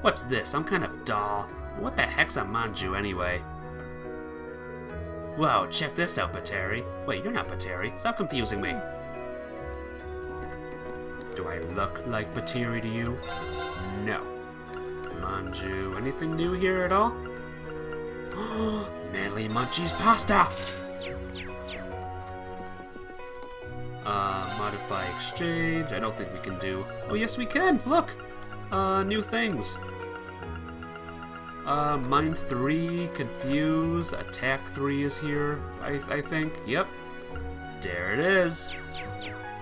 What's this? I'm kind of dull. What the heck's a manju anyway? Whoa, check this out, Pateri. Wait, you're not Pateri. Stop confusing me. Do I look like Pateri to you? No. Manju, anything new here at all? Manly Munchies pasta! Uh, modify exchange. I don't think we can do. Oh, yes, we can. Look. Uh, new things. Uh, mind three, confuse, attack three is here. I I think. Yep. There it is.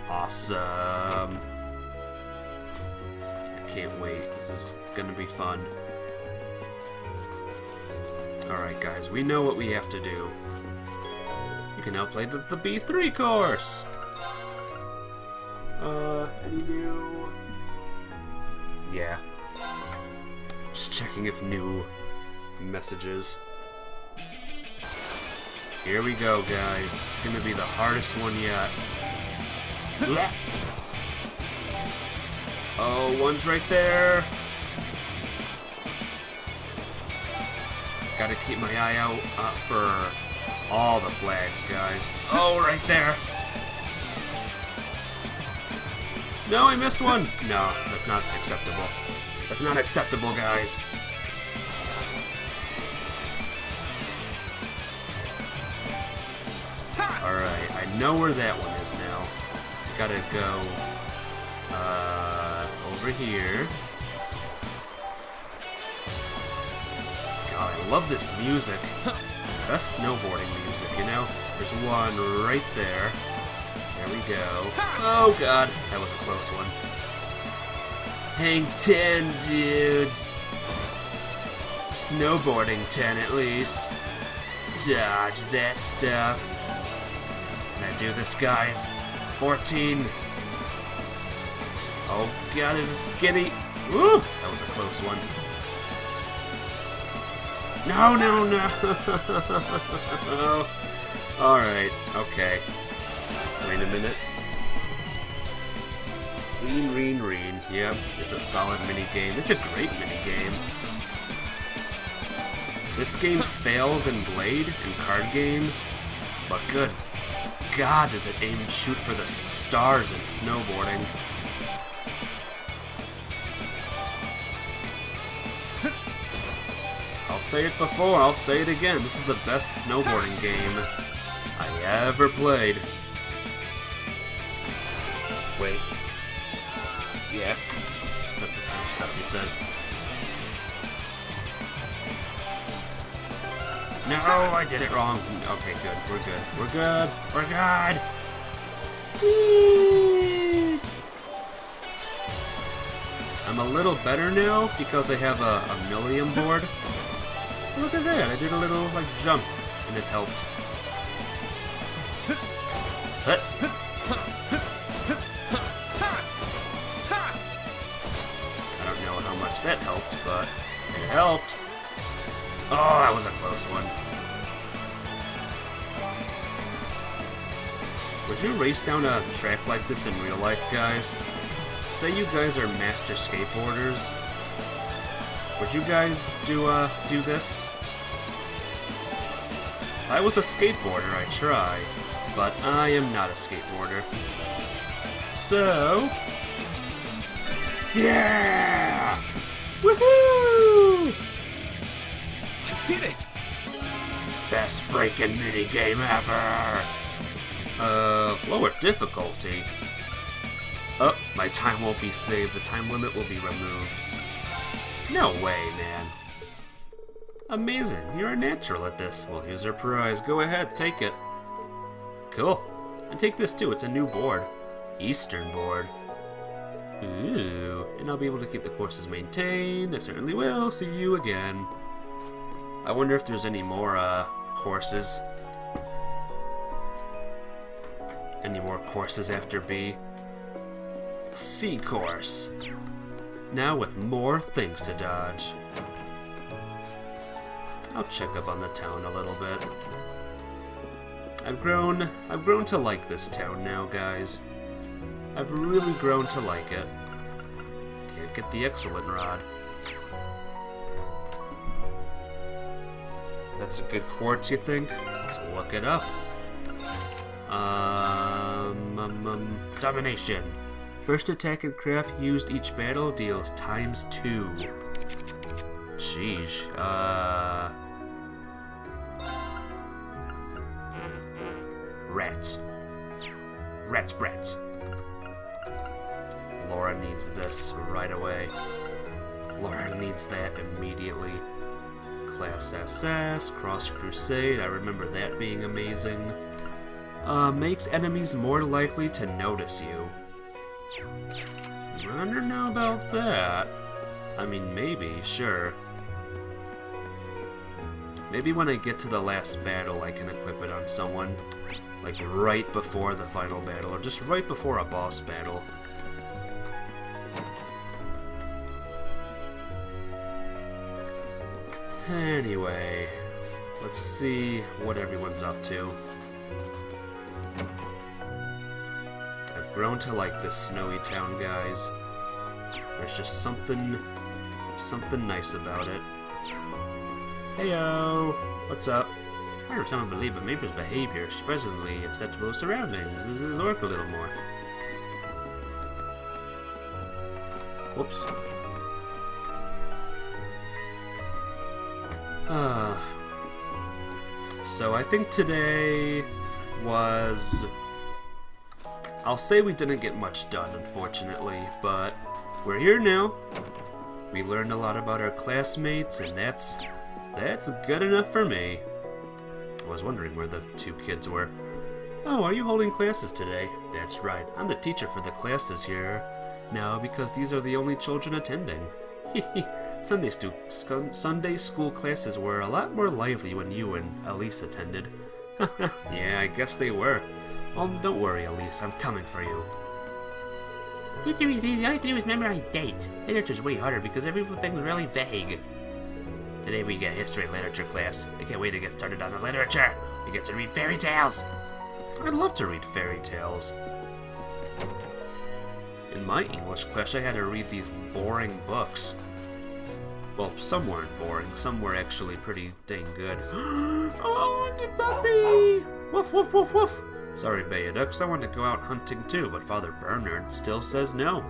Awesome. I can't wait. This is gonna be fun. Alright, guys, we know what we have to do. You can now play the, the B3 course! Uh, any new? Yeah. Just checking if new messages. Here we go, guys. This is gonna be the hardest one yet. oh, one's right there. Gotta keep my eye out uh, for all the flags, guys. Oh, right there. No, I missed one. No, that's not acceptable. That's not acceptable, guys. Alright, I know where that one is now. Gotta go, uh, over here. Love this music. Best snowboarding music, you know? There's one right there. There we go. Oh god, that was a close one. Hang 10, dudes. Snowboarding 10 at least. Dodge that stuff. I do this, guys? 14. Oh god, there's a skinny. Woo! That was a close one. No, no, no. Alright, okay. Wait a minute. Rean, reen, reen. Yep, it's a solid mini game. It's a great mini game. This game fails in Blade and card games, but good God does it aim and shoot for the stars in snowboarding. Say it before, I'll say it again. This is the best snowboarding game I ever played. Wait. Yeah. That's the same stuff you said. No, I did it wrong. Okay, good. We're good. We're good. We're good. I'm a little better now because I have a, a million board. Look at that. I did a little, like, jump, and it helped. I don't know how much that helped, but it helped. Oh, that was a close one. Would you race down a track like this in real life, guys? Say you guys are master skateboarders. Would you guys do uh do this? I was a skateboarder, I'd try, but I am not a skateboarder. So, yeah! Woohoo! I did it! Best freaking minigame ever! Uh, lower difficulty. Oh, my time won't be saved. The time limit will be removed. No way, man. Amazing. You're a natural at this. Well, here's our prize. Go ahead, take it. Cool. And take this too. It's a new board. Eastern board. Ooh. And I'll be able to keep the courses maintained. I certainly will. See you again. I wonder if there's any more, uh, courses. Any more courses after B? C course. Now with more things to dodge. I'll check up on the town a little bit. I've grown, I've grown to like this town now, guys. I've really grown to like it. Can't get the excellent rod. That's a good quartz, you think? Let's look it up. Um, um, um, domination. First attack and craft used each battle deals times two. Sheesh. Uh. Rats. Rats, brats. Laura needs this right away. Laura needs that immediately. Class SS, Cross Crusade, I remember that being amazing. Uh, makes enemies more likely to notice you. I don't know about that. I mean, maybe, sure. Maybe when I get to the last battle, I can equip it on someone. Like right before the final battle, or just right before a boss battle. Anyway, let's see what everyone's up to. Grown to like this snowy town, guys. There's just something, something nice about it. Heyo, what's up? I heard someone believe that Maple's behavior is presently acceptable surroundings. This is work a little more. Whoops. Uh, so I think today was... I'll say we didn't get much done, unfortunately, but we're here now. We learned a lot about our classmates, and that's that's good enough for me. I was wondering where the two kids were. Oh, are you holding classes today? That's right. I'm the teacher for the classes here. now because these are the only children attending. Sunday, Sunday school classes were a lot more lively when you and Elise attended. yeah, I guess they were. Well, don't worry, Elise. I'm coming for you. History is easy. All you have to do is memorize dates. Literature's way harder because everything's really vague. Today we get history and literature class. I can't wait to get started on the literature. We get to read fairy tales. I'd love to read fairy tales. In my English class, I had to read these boring books. Well, some weren't boring, some were actually pretty dang good. oh, the puppy! Woof, woof, woof, woof! Sorry, Bayadux, I want to go out hunting too, but Father Bernard still says no.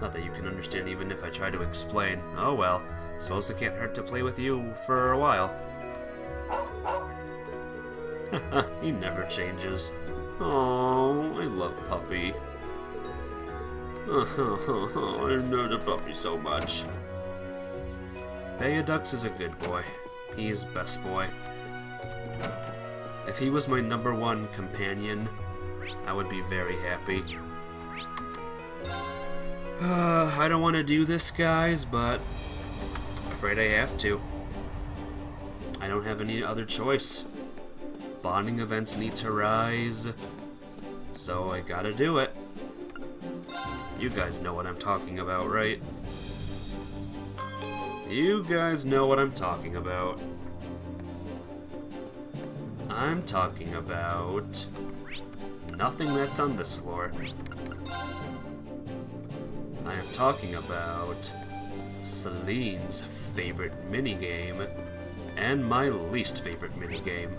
Not that you can understand even if I try to explain. Oh well, suppose it can't hurt to play with you for a while. he never changes. Oh, I love Puppy. I know the puppy so much. Bayadux is a good boy. He is best boy. If he was my number one companion, I would be very happy. Uh, I don't want to do this, guys, but I'm afraid I have to. I don't have any other choice. Bonding events need to rise, so I gotta do it. You guys know what I'm talking about, right? You guys know what I'm talking about. I'm talking about nothing that's on this floor. I am talking about Celine's favorite minigame and my least favorite minigame.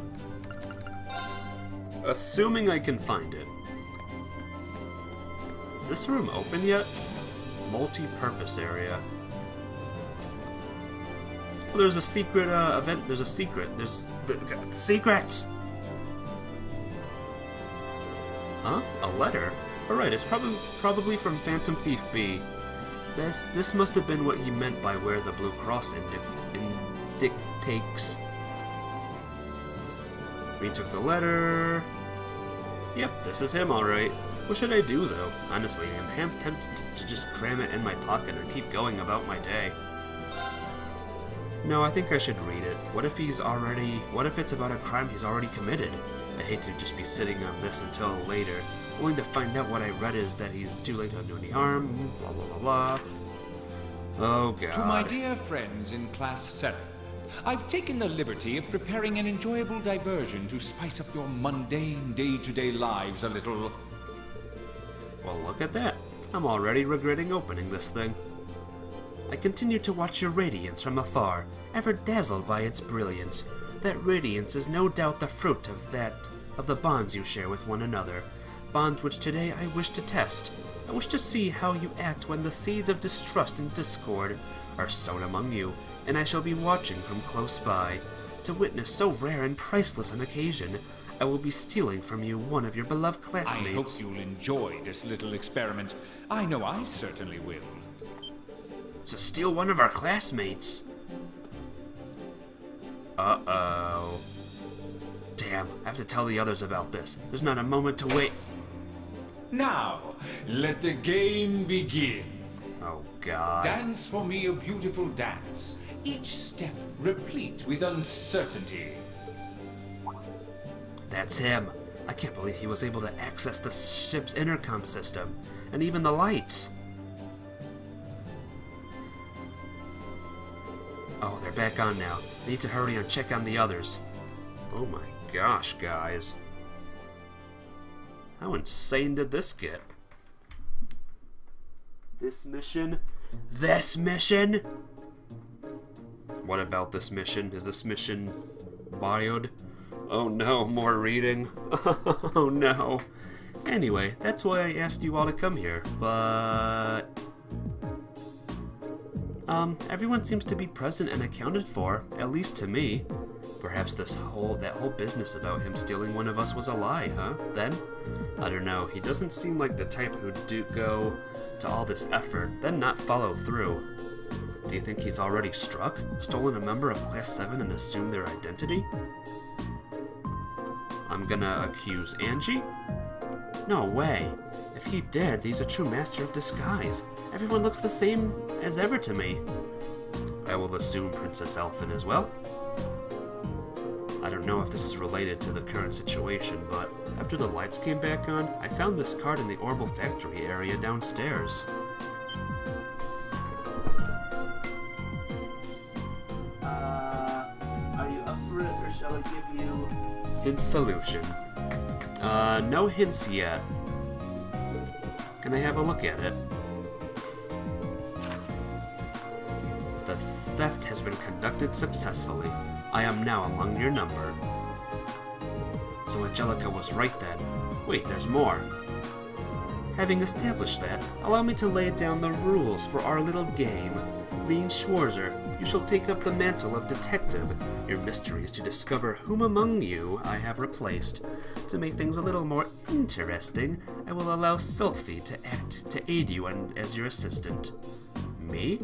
Assuming I can find it. Is this room open yet? Multi-purpose area. There's a secret uh, event. There's a secret. There's secret. Huh? A letter? All right. It's probably probably from Phantom Thief B. This this must have been what he meant by where the blue cross indi indictates. We took the letter. Yep, this is him, all right. What should I do, though? Honestly, I'm tempted to just cram it in my pocket and keep going about my day. No, I think I should read it. What if he's already... What if it's about a crime he's already committed? I hate to just be sitting on this until later, only to find out what I read is that he's too late to undo any harm, blah blah blah blah. Oh god. To my dear friends in Class 7, I've taken the liberty of preparing an enjoyable diversion to spice up your mundane day-to-day lives a little. Well, look at that. I'm already regretting opening this thing. I continue to watch your radiance from afar, ever dazzled by its brilliance. That radiance is no doubt the fruit of that of the bonds you share with one another. Bonds which today I wish to test. I wish to see how you act when the seeds of distrust and discord are sown among you, and I shall be watching from close by. To witness so rare and priceless an occasion, I will be stealing from you one of your beloved classmates. I hope you'll enjoy this little experiment. I know I certainly will. To steal one of our classmates? Uh-oh. Damn, I have to tell the others about this. There's not a moment to wait. Now, let the game begin. Oh, God. Dance for me a beautiful dance, each step replete with uncertainty. That's him. I can't believe he was able to access the ship's intercom system, and even the lights. Oh, they're back on now. I need to hurry and check on the others. Oh my gosh, guys. How insane did this get? This mission? This mission? What about this mission? Is this mission bioed? Oh no, more reading. oh no. Anyway, that's why I asked you all to come here, but... Um, everyone seems to be present and accounted for, at least to me. Perhaps this whole, that whole business about him stealing one of us was a lie, huh? Then? I don't know, he doesn't seem like the type who'd do go to all this effort, then not follow through. Do you think he's already struck? Stolen a member of Class 7 and assumed their identity? I'm gonna accuse Angie? No way. If he did, he's a true master of disguise. Everyone looks the same as ever to me. I will assume Princess Alfin as well. I don't know if this is related to the current situation, but after the lights came back on, I found this card in the Orbital Factory area downstairs. Uh, are you up for it, or shall I give you... Hint solution. Uh, no hints yet. Can I have a look at it? Conducted successfully. I am now among your number. So Angelica was right then. Wait, there's more. Having established that, allow me to lay down the rules for our little game. Being Schwarzer, you shall take up the mantle of detective. Your mystery is to discover whom among you I have replaced. To make things a little more interesting, I will allow Sophie to act to aid you and as your assistant. Me?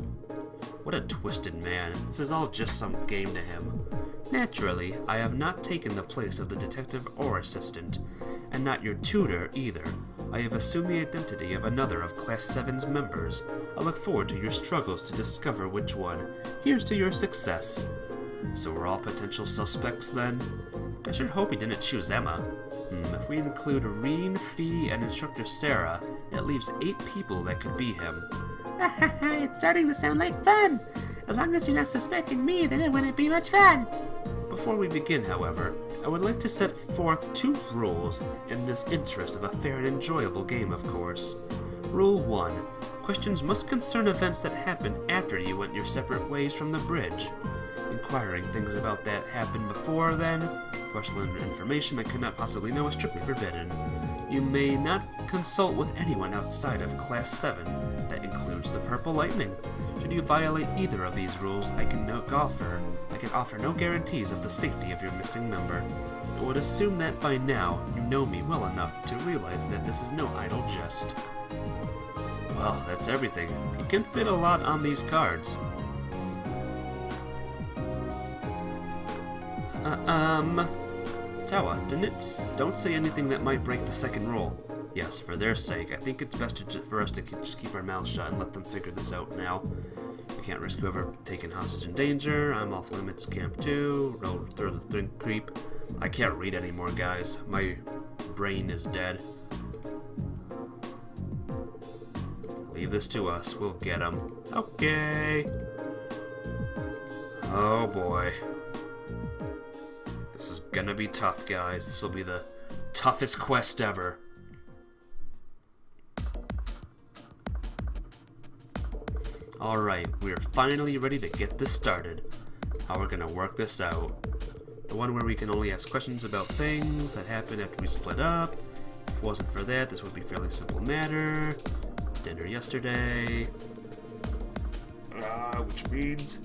What a twisted man. This is all just some game to him. Naturally, I have not taken the place of the detective or assistant, and not your tutor either. I have assumed the identity of another of Class 7's members. I look forward to your struggles to discover which one. Here's to your success. So we're all potential suspects then? I should hope he didn't choose Emma. Hmm, if we include Rean, Fie, and instructor Sara, it leaves eight people that could be him. it's starting to sound like fun. As long as you're not suspecting me, then it wouldn't be much fun. Before we begin, however, I would like to set forth two rules in this interest of a fair and enjoyable game, of course. Rule 1. Questions must concern events that happened after you went your separate ways from the bridge. Inquiring things about that happened before then, personal information I could not possibly know is strictly forbidden. You may not consult with anyone outside of Class 7. That includes the Purple Lightning. Should you violate either of these rules, I can no offer I can offer no guarantees of the safety of your missing member. I would assume that by now you know me well enough to realize that this is no idle jest. Well, that's everything. You can fit a lot on these cards. Uh, um... Towa, didn't it... Don't say anything that might break the second rule. Yes, for their sake, I think it's best to, for us to just keep our mouths shut and let them figure this out now. We can't risk whoever taken hostage in danger. I'm off limits, Camp 2. Road through the thin creep. I can't read anymore, guys. My brain is dead. Leave this to us. We'll get them. Okay. Oh boy. This is gonna be tough, guys. This will be the toughest quest ever. Alright, we are finally ready to get this started. How we're gonna work this out. The one where we can only ask questions about things that happened after we split up. If it wasn't for that, this would be a fairly simple matter. Dinner yesterday. Ah, which means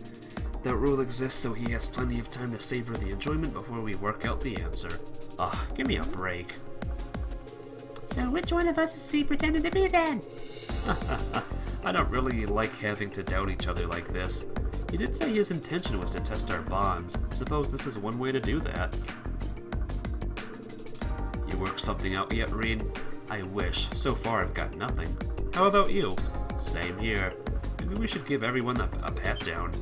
that rule exists so he has plenty of time to savor the enjoyment before we work out the answer. Ah, give me a break. So which one of us is he pretending to be then? I don't really like having to doubt each other like this. He did say his intention was to test our bonds. Suppose this is one way to do that. You worked something out yet, Rean? I wish. So far I've got nothing. How about you? Same here. Maybe we should give everyone a, a pat down.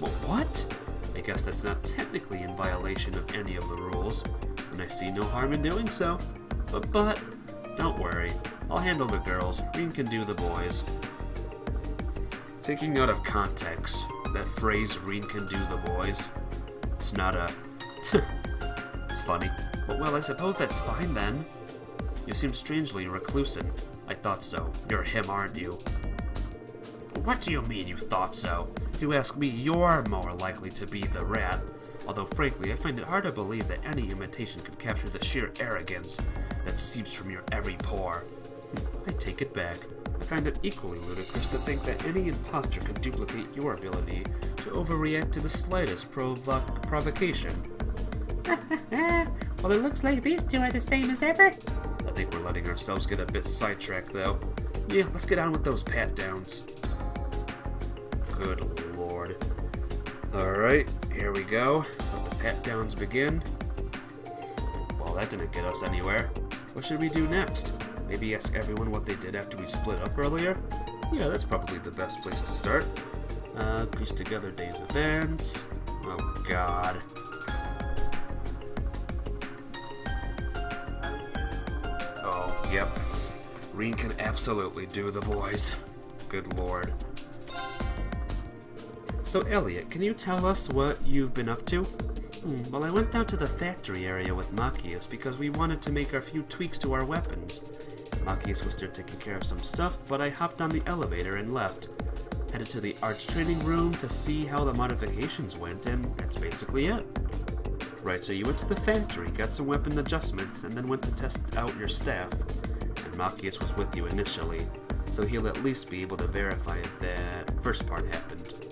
What? I guess that's not technically in violation of any of the rules, and I see no harm in doing so. But, but, don't worry. I'll handle the girls. Rean can do the boys. Taking out of context, that phrase, Rean can do the boys, it's not a... it's funny. But well, I suppose that's fine then. You seem strangely reclusive. I thought so. You're him, aren't you? What do you mean you thought so? If you ask me, you're more likely to be the rat. Although frankly, I find it hard to believe that any imitation could capture the sheer arrogance that seeps from your every pore. Hmm, I take it back. I find it equally ludicrous to think that any impostor could duplicate your ability to overreact to the slightest provo provocation. well, it looks like these two are the same as ever. I think we're letting ourselves get a bit sidetracked, though. Yeah, let's get on with those pat downs. Good. Alright, here we go. Let the pat downs begin. Well, that didn't get us anywhere. What should we do next? Maybe ask everyone what they did after we split up earlier? Yeah, that's probably the best place to start. Uh, piece together day's events. Oh god. Oh, yep. Rean can absolutely do the boys. Good lord. So, Elliot, can you tell us what you've been up to? Hmm, well, I went down to the factory area with Machias because we wanted to make a few tweaks to our weapons. Machias was still taking care of some stuff, but I hopped on the elevator and left. headed to the arts training room to see how the modifications went, and that's basically it. Right, so you went to the factory, got some weapon adjustments, and then went to test out your staff. And Machias was with you initially, so he'll at least be able to verify if that first part happened.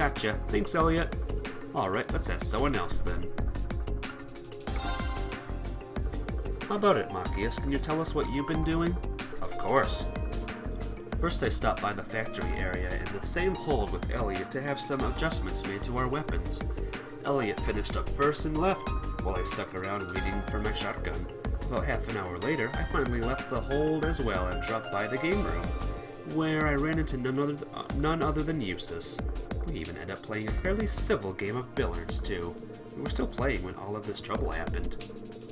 Gotcha. Thanks, Elliot. Alright, let's ask someone else then. How about it, Machias? Can you tell us what you've been doing? Of course. First, I stopped by the factory area in the same hold with Elliot to have some adjustments made to our weapons. Elliot finished up first and left, while I stuck around waiting for my shotgun. About half an hour later, I finally left the hold as well and dropped by the game room, where I ran into none other, uh, none other than Jusis. We even end up playing a fairly civil game of billiards, too. We were still playing when all of this trouble happened.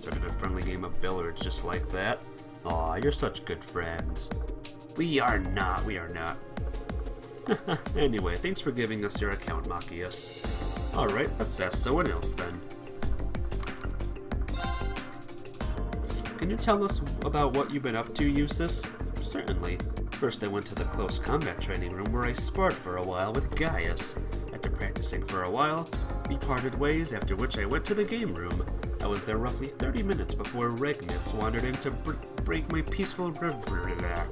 Of a friendly game of billiards just like that. Aw, you're such good friends. We are not, we are not. anyway, thanks for giving us your account, Machias. Alright, let's ask someone else then. Can you tell us about what you've been up to, Jusis? Certainly. First, I went to the close combat training room where I sparred for a while with Gaius. After practicing for a while, we parted ways, after which I went to the game room. I was there roughly 30 minutes before Regnitz wandered in to br break my peaceful reverie there.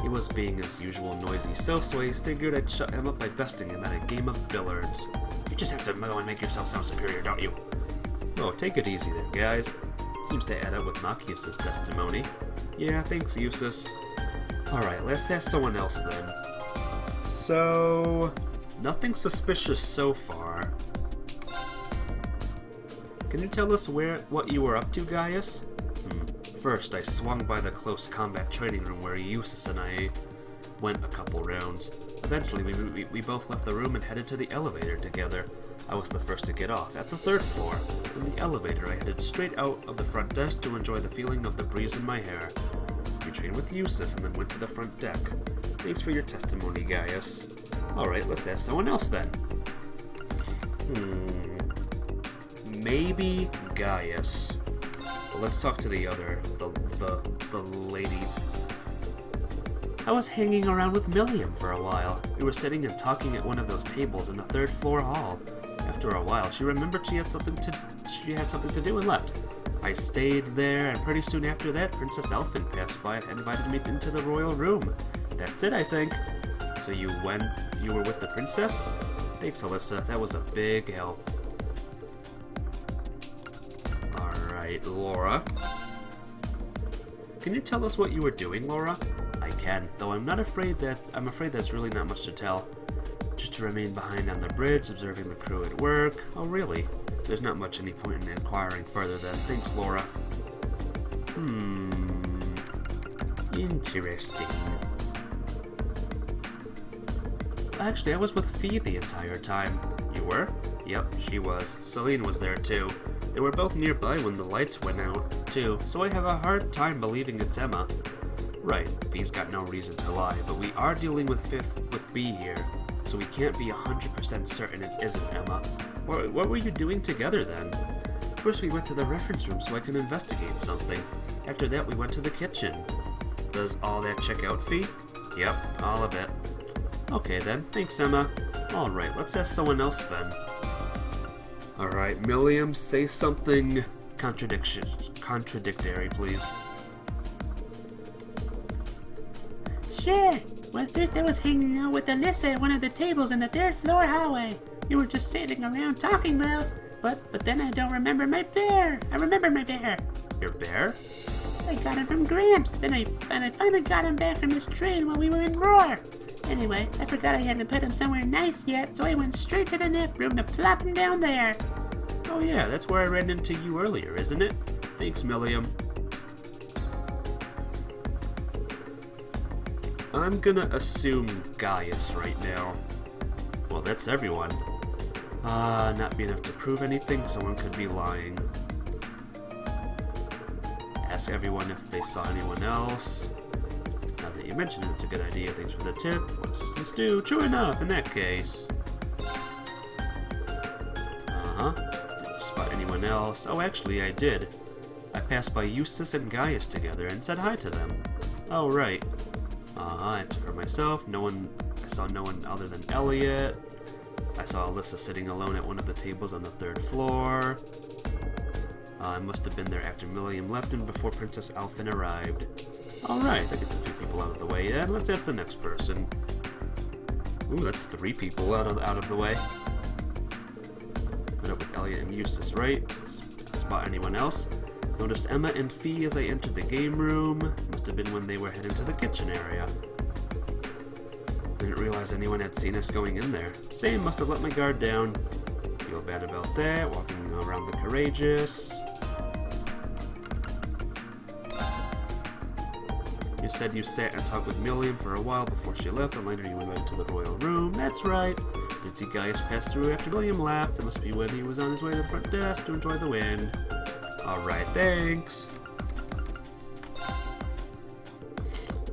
He was being his usual noisy self, so I figured I'd shut him up by besting him at a game of billiards. You just have to go and make yourself sound superior, don't you? Oh, take it easy there, guys. Seems to add up with Machias' testimony. Yeah, thanks, Jusis. Alright, let's ask someone else then. So... Nothing suspicious so far. Can you tell us where what you were up to, Gaius? Hmm. First, I swung by the close combat training room where Jusis and I went a couple rounds. Eventually, we, we, we both left the room and headed to the elevator together. I was the first to get off, at the third floor. In the elevator, I headed straight out of the front desk to enjoy the feeling of the breeze in my hair. Trained with Jusis and then went to the front deck. Thanks for your testimony, Gaius. Alright, let's ask someone else then. Hmm. Maybe Gaius. But let's talk to the other, the, the, the ladies. I was hanging around with Millium for a while. We were sitting and talking at one of those tables in the third floor hall. After a while, she remembered she had something to she had something to do and left. I stayed there, and pretty soon after that, Princess Alfin passed by and invited me into the royal room. That's it, I think. So you went, you were with the princess? Thanks, Alisa. That was a big help. Alright, Laura. Can you tell us what you were doing, Laura? I can, though I'm not afraid that I'm afraid that's really not much to tell. Just to remain behind on the bridge, observing the crew at work. Oh, really? There's not much any point in inquiring further then. Thanks, Laura. Hmm. Interesting. Actually, I was with Fie the entire time. You were? Yep, she was. Celine was there too. They were both nearby when the lights went out, too, so I have a hard time believing it's Emma. Right, Fie's got no reason to lie, but we are dealing with Fifth with B here, so we can't be 100% certain it isn't Emma. What, what were you doing together then? First we went to the reference room so I can investigate something. After that we went to the kitchen. Does all that check out, Fie? Yep, all of it. Okay then, thanks Emma. Alright, let's ask someone else then. Alright, Millium, say something contradiction contradictory, please. Sure. Well, first I was hanging out with Alisa at one of the tables in the third floor hallway. We were just sitting around talking though. But but then I don't remember my bear. I remember my bear. Your bear? I got him from Gramps. Then I and I finally got him back from his train while we were in Roer. Anyway, I forgot I hadn't put him somewhere nice yet, so I went straight to the nip room to plop him down there. Oh yeah, that's where I ran into you earlier, isn't it? Thanks, Millium. Um, I'm gonna assume Gaius right now. Well, that's everyone. Uh, not be enough to prove anything, someone could be lying. Ask everyone if they saw anyone else. Now that you mention it, it's a good idea. Thanks for the tip. What assistants do? True enough, in that case. Uh-huh. Spot anyone else? Oh, actually, I did. I passed by Jusis and Gaius together and said hi to them. Oh, right. Uh-huh, answer for myself. No one, I saw no one other than Elliot. I saw Alisa sitting alone at one of the tables on the third floor. Uh, I must have been there after Millium left and before Princess Alfin arrived. Alright, that gets a few people out of the way. Yeah, let's ask the next person. Ooh, that's three people out of, out of the way. Met up with Elliot and Jusis, right? Spot anyone else? Noticed Emma and Fie as I entered the game room. Must have been when they were heading to the kitchen area. Didn't realize anyone had seen us going in there. Same, must have let my guard down. Feel bad about that, walking around the courageous. You said you sat and talked with Millium for a while before she left, and later you went into the royal room. That's right. Did see Gaius pass through after Millium left. That must be when he was on his way to the front desk to enjoy the wind. Alright, thanks.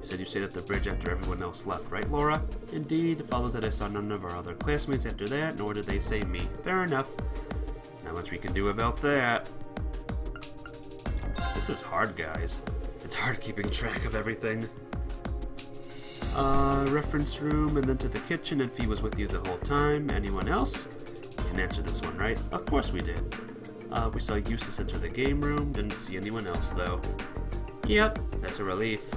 You said you stayed at the bridge after everyone else left, right, Laura? Indeed, it follows that I saw none of our other classmates after that, nor did they say me. Fair enough. Not much we can do about that. This is hard, guys. It's hard keeping track of everything. Uh, reference room, and then to the kitchen, and Fie was with you the whole time. Anyone else? You can answer this one, right? Of course we did. Uh, we saw Jusis enter the game room, didn't see anyone else, though. Yep, that's a relief.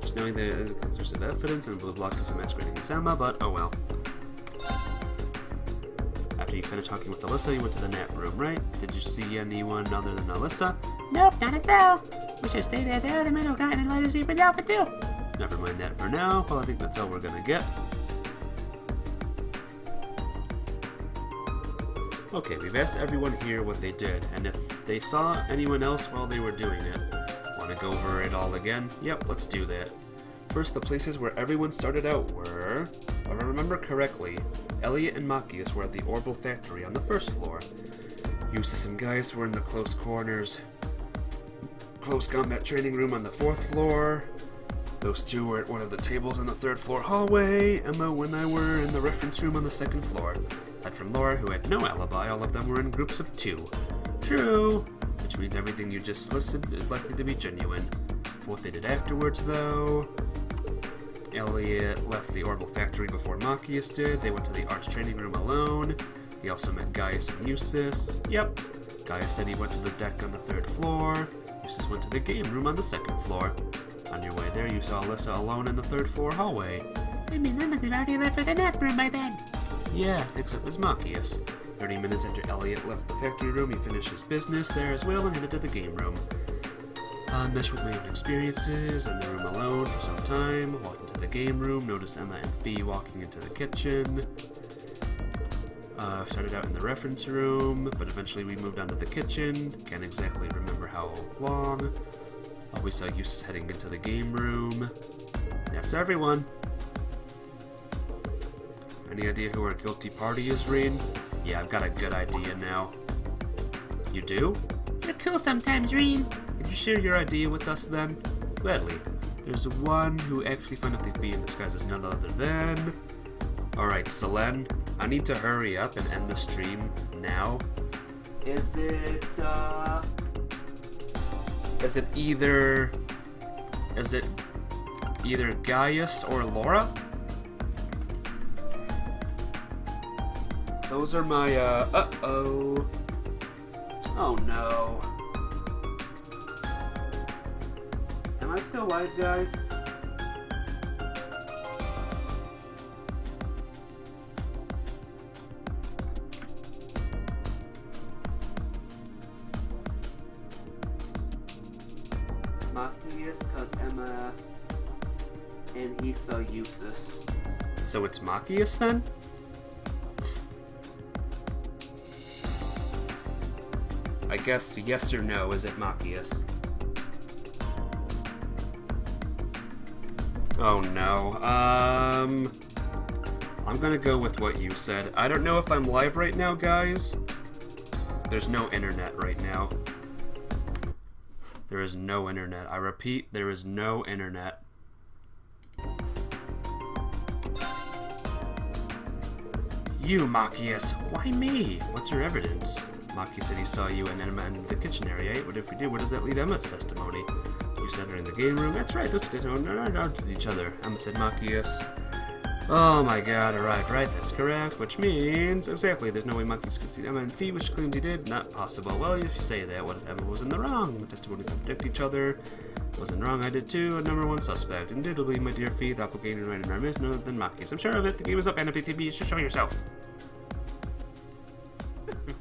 Just knowing that there's conclusive evidence and Bleublanc is masquerading as Emma, but oh well. After you finished talking with Alisa, you went to the nap room, right? Did you see anyone other than Alisa? Nope, not a soul. We should stay there. The other men have gotten invited to see Alfin too. Never mind that for now. Well, I think that's all we're gonna get. Okay, we've asked everyone here what they did, and if they saw anyone else while they were doing it. Want to go over it all again? Yep, let's do that. First, the places where everyone started out were, if I remember correctly, Elliot and Machias were at the Orbital Factory on the first floor. Jusis and Gaius were in the close corners. Close combat training room on the fourth floor. Those two were at one of the tables in the third floor hallway. Emma and I were in the reference room on the second floor. Aside from Laura, who had no alibi, all of them were in groups of two. True. Which means everything you just listed is likely to be genuine. What they did afterwards, though. Elliot left the Orbital Factory before Machias did. They went to the arts training room alone. He also met Gaius and Jusis. Yep. Gaius said he went to the deck on the third floor. Jusis went to the game room on the second floor. On your way there, you saw Alisa alone in the third floor hallway. That means I must have already left for the nap room by then. Yeah, except as Machias. 30 minutes after Elliot left the factory room, he finished his business there as well and headed to the game room. Uh, meshed with my own experiences in the room alone for some time, walked into the game room, noticed Emma and Fie walking into the kitchen. Uh, started out in the reference room, but eventually we moved on to the kitchen. Can't exactly remember how long. Uh, we saw Jusis heading into the game room. That's everyone. Any idea who our guilty party is, Rean? Yeah, I've got a good idea now. You do? You're cool sometimes, Rean. Could you share your idea with us then? Gladly. There's one who actually found out they'd be in disguise as none other than. Alright, Celine, I need to hurry up and end the stream now. Is it, uh. Is it either. Is it either Gaius or Laura? Those are my, uh. Uh oh. No. Am I still live, guys? Machias, cause Emma, and he saw Jusis. So it's Machias then? Guess yes or no, is it Machias? Oh no. Um. I'm gonna go with what you said. I don't know if I'm live right now, guys. There's no internet right now. There is no internet. I repeat, there is no internet. You, Machias. Why me? What's your evidence? Maki said he saw you and Emma in the kitchen area. What if we did? Where does that leave Emma's testimony? You said her in the game room. That's right, those they don't know to each other. Emma said Machias. Oh my god, arrived right, that's correct, which means, exactly, there's no way monkeys could see Emma and Fie, which claimed he did, not possible. Well, if you say that, what if Emma was in the wrong? Testimony contradict each other. Wasn't wrong, I did too, a number one suspect. Indubitably, my dear Fie, the right in our midst, no than Machias. I'm sure of it, the game is up, and if you should show yourself.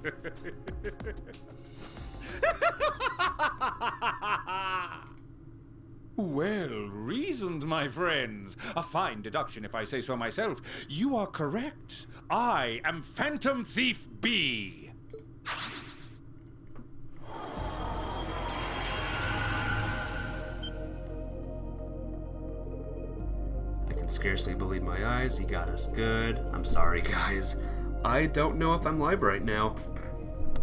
Well reasoned, my friends. A fine deduction, if I say so myself. You are correct. I am Phantom Thief B. I can scarcely believe my eyes. He got us good. I'm sorry, guys. I don't know if I'm live right now.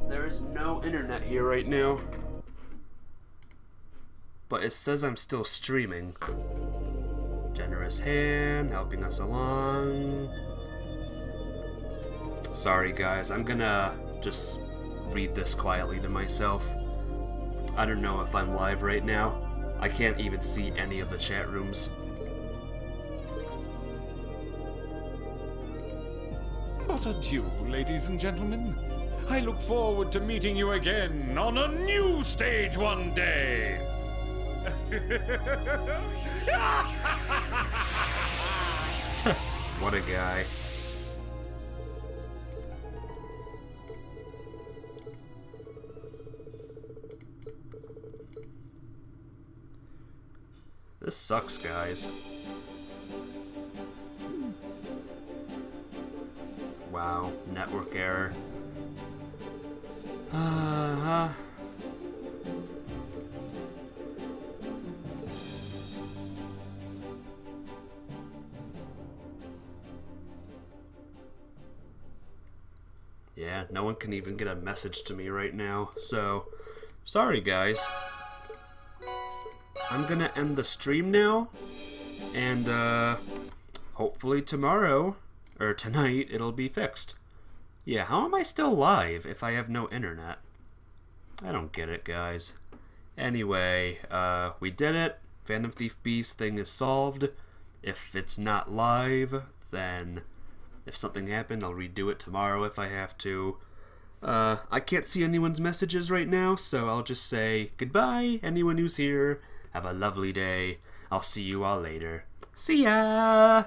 There is no internet here right now. But it says I'm still streaming. Generous hand, helping us along. Sorry, guys. I'm gonna just read this quietly to myself. I don't know if I'm live right now. I can't even see any of the chat rooms. But adieu, ladies and gentlemen. I look forward to meeting you again on a new stage one day. what a guy. This sucks, guys. Wow, network error. Uh-huh. Yeah, no one can even get a message to me right now, so sorry guys. I'm gonna end the stream now, and uh, hopefully tomorrow, or tonight, it'll be fixed. Yeah, how am I still live if I have no internet? I don't get it, guys. Anyway, uh, we did it. Phantom Thief Beast thing is solved. If it's not live, then if something happened, I'll redo it tomorrow if I have to. Uh, I can't see anyone's messages right now, so I'll just say goodbye, anyone who's here. Have a lovely day. I'll see you all later. See ya!